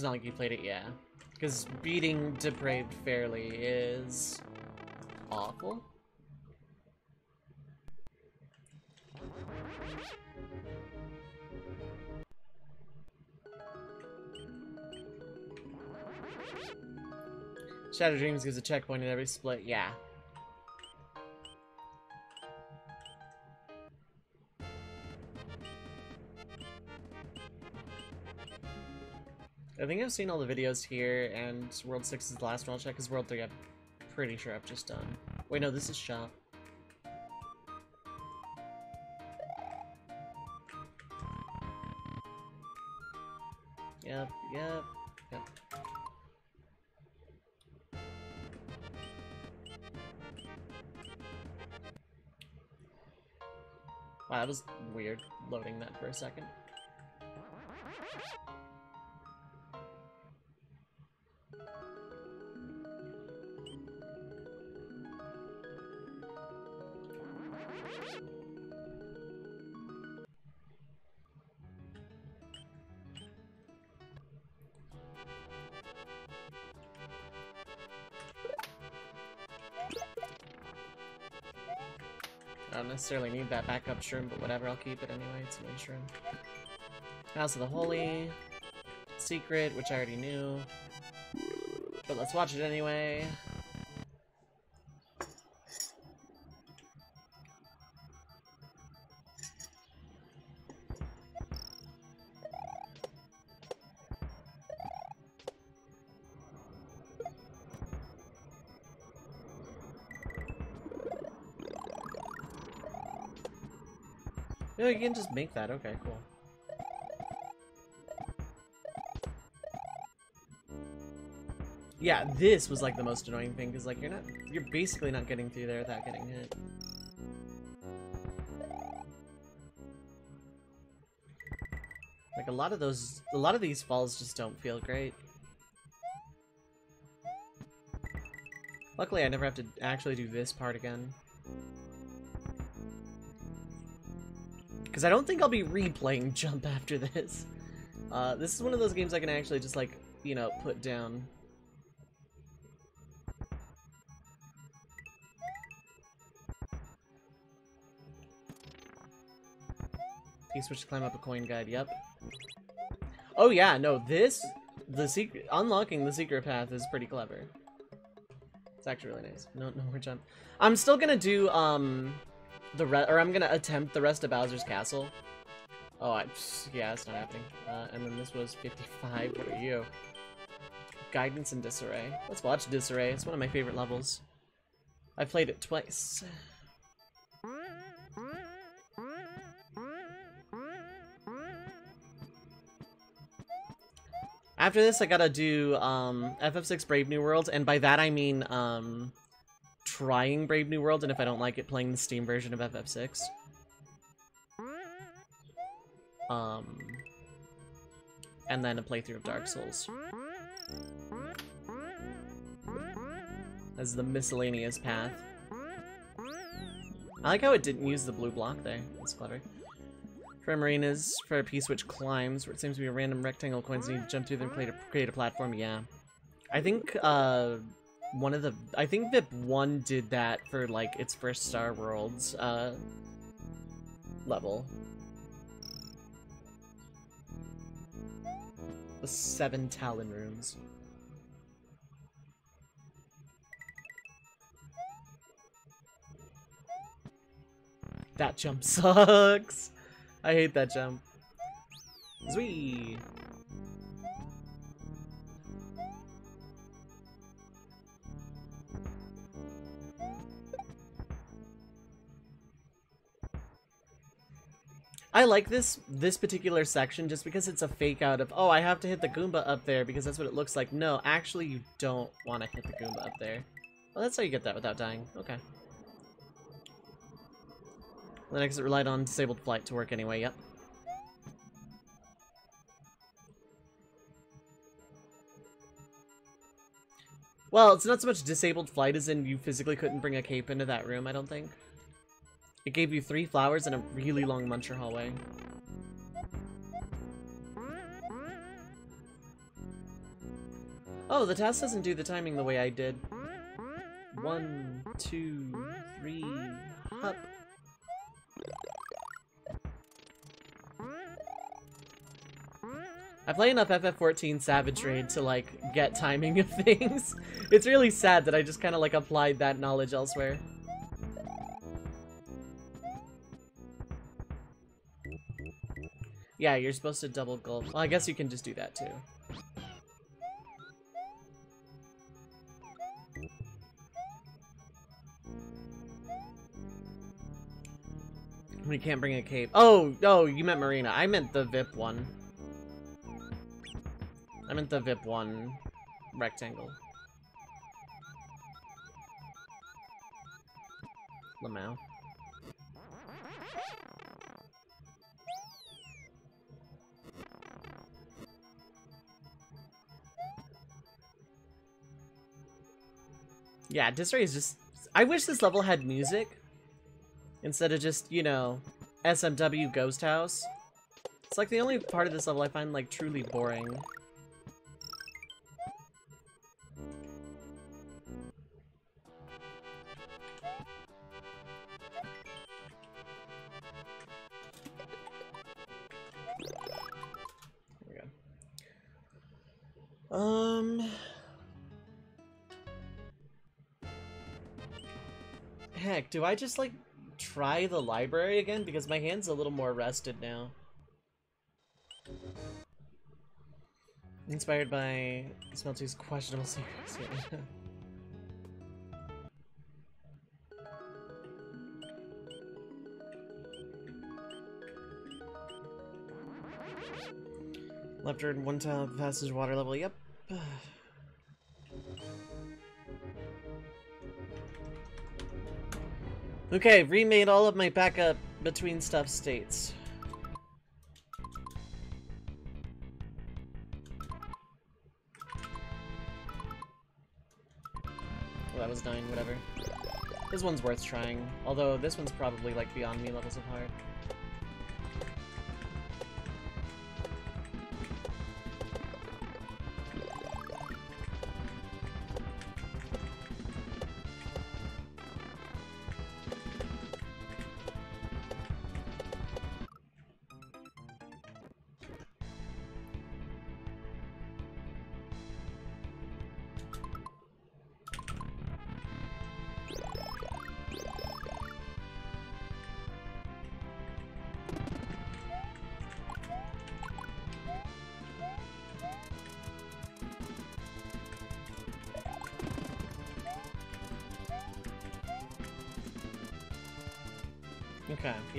It's not like you played it, yeah. Because beating Depraved fairly is... awful. Shattered Dreams gives a checkpoint in every split, yeah. Think I've seen all the videos here, and World 6 is the last one I'll check, because World 3 I'm pretty sure I've just done. Wait, no, this is Shop. Yep, yep, yep. Wow, that was weird, loading that for a second. Necessarily need that backup shroom, but whatever, I'll keep it anyway, it's my shroom. House of the Holy, Secret, which I already knew, but let's watch it anyway. You can just make that. Okay, cool. Yeah, this was like the most annoying thing because like you're not, you're basically not getting through there without getting hit. Like a lot of those, a lot of these falls just don't feel great. Luckily, I never have to actually do this part again. Because I don't think I'll be replaying (laughs) Jump after this. Uh, this is one of those games I can actually just, like, you know, put down. P-switch to climb up a coin guide, yep. Oh yeah, no, this, the secret, unlocking the secret path is pretty clever. It's actually really nice. No, no more jump. I'm still gonna do, um, the re or I'm gonna attempt the rest of Bowser's Castle. Oh, I, yeah, it's not happening. Uh, and then this was 55. What are you? Guidance and Disarray. Let's watch Disarray. It's one of my favorite levels. I played it twice. After this, I gotta do um, FF6 Brave New World, and by that I mean um, trying Brave New World, and if I don't like it, playing the Steam version of FF6. Um, and then a playthrough of Dark Souls. As the miscellaneous path. I like how it didn't use the blue block there. That's clever. For marinas, for a piece which climbs, where it seems to be a random rectangle coins, and you jump through them, create a, create a platform, yeah. I think, uh, one of the, I think VIP 1 did that for, like, its first Star Worlds, uh, level. The seven Talon rooms. That jump (laughs) sucks! I hate that jump. Zwee! I like this this particular section just because it's a fake out of, oh, I have to hit the Goomba up there because that's what it looks like. No, actually you don't want to hit the Goomba up there. Well, that's how you get that without dying. Okay. The next it relied on disabled flight to work anyway, yep. Well, it's not so much disabled flight as in you physically couldn't bring a cape into that room, I don't think. It gave you three flowers and a really long muncher hallway. Oh, the task doesn't do the timing the way I did. One, two, three, hop. I play enough FF14 Savage Raid to, like, get timing of (laughs) things. it's really sad that I just kind of, like, applied that knowledge elsewhere. Yeah, you're supposed to double gulp. Well, I guess you can just do that, too. We can't bring a cape. Oh, oh, you meant Marina. I meant the VIP one. I meant the VIP one rectangle. Lamau. Yeah, Disarray is just... I wish this level had music. Instead of just, you know, SMW Ghost House. It's like the only part of this level I find, like, truly boring. Um... Heck, do I just, like, try the library again? Because my hand's a little more rested now. Inspired by Smelty's questionable secrets. (laughs) Left turn, one tile passage water level, yep. Okay, remade all of my backup between stuff states. Well, that was dying. whatever. This one's worth trying, although this one's probably like beyond me levels of hard.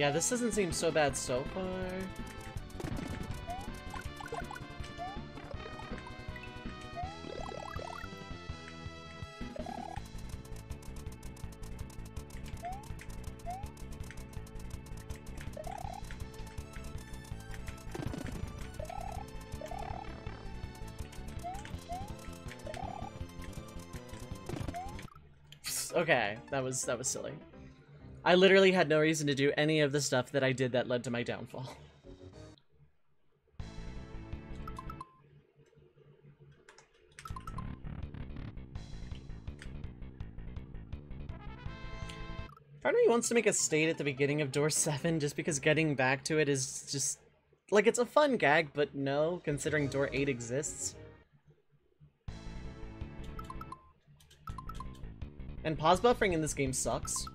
Yeah, this doesn't seem so bad so far. Okay, that was that was silly. I literally had no reason to do any of the stuff that I did that led to my downfall. Part of me wants to make a state at the beginning of door 7 just because getting back to it is just... Like, it's a fun gag, but no, considering door 8 exists. And pause buffering in this game sucks.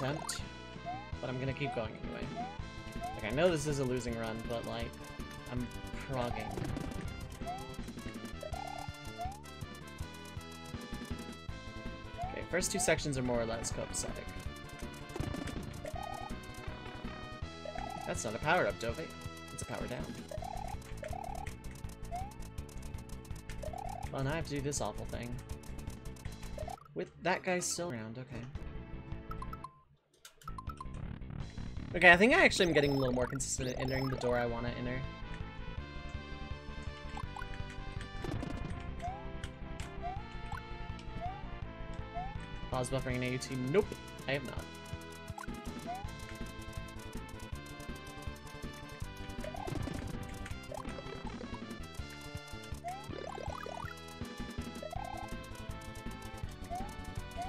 Attempt, but I'm gonna keep going anyway. Like, I know this is a losing run, but, like, I'm progging. Okay, first two sections are more or less copacetic. That's not a power-up, Dove. It's a power down. Well, now I have to do this awful thing. With that guy still around, okay. Okay, I think I actually am getting a little more consistent at entering the door I want to enter. Pause buffering in AUT. Nope, I have not.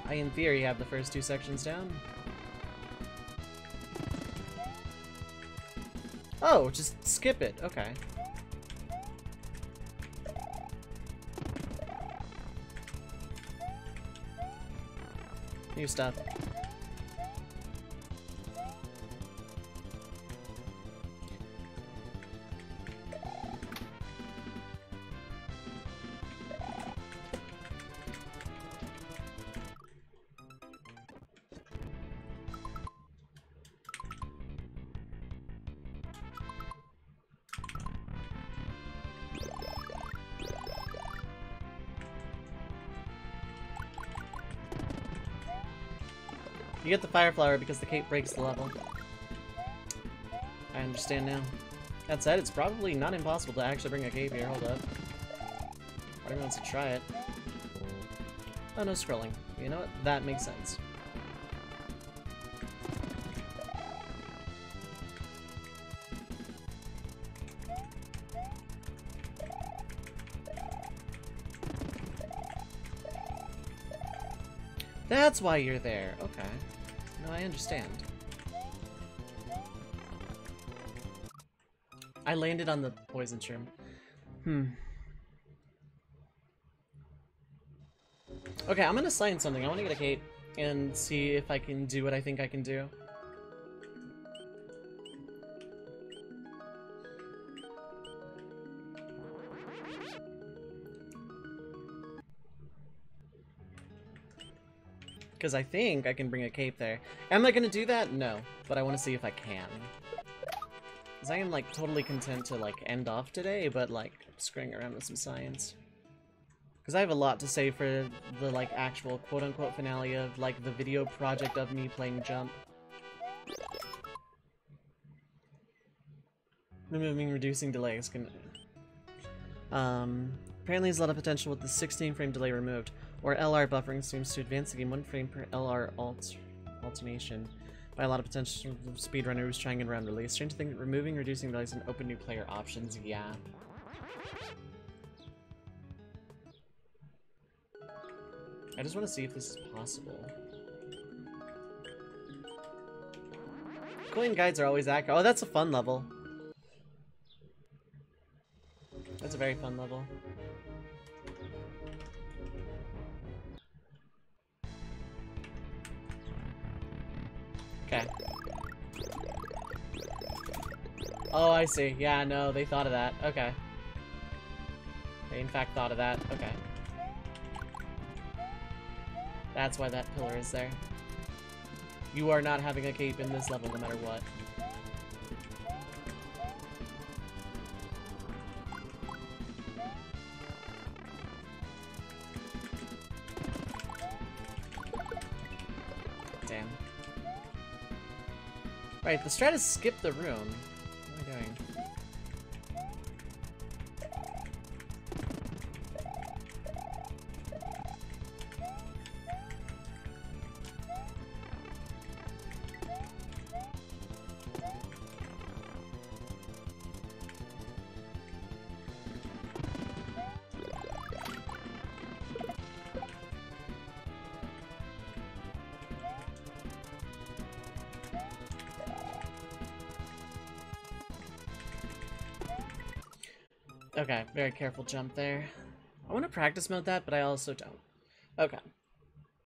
I, in theory, have the first two sections down. Oh, just skip it. Okay. New stuff. Get the fire flower because the cape breaks the level. I understand now. That said, it's probably not impossible to actually bring a cape here. Hold up. Me wants to try it. Oh, no scrolling. You know what? That makes sense. That's why you're there. Okay. I understand. I landed on the poison shroom. Hmm. Okay, I'm gonna sign something. I want to get a cape and see if I can do what I think I can do. Because I think I can bring a cape there. Am I going to do that? No. But I want to see if I can. Because I am, like, totally content to, like, end off today, but, like, screwing around with some science. Because I have a lot to say for the, like, actual quote-unquote finale of, like, the video project of me playing Jump. Removing reducing delays can... Um, apparently there's a lot of potential with the 16 frame delay removed or LR buffering seems to advance the game one frame per LR alt alternation by a lot of potential speedrunners trying and around release. Strange to think removing, reducing delays, and open new player options. Yeah. I just want to see if this is possible. Coin guides are always accurate. Oh, that's a fun level. That's a very fun level. Okay. Oh, I see. Yeah, no, they thought of that. Okay. They in fact thought of that. Okay. That's why that pillar is there. You are not having a cape in this level no matter what. Right, the strat is skip the room. Okay, very careful jump there. I want to practice mode that, but I also don't.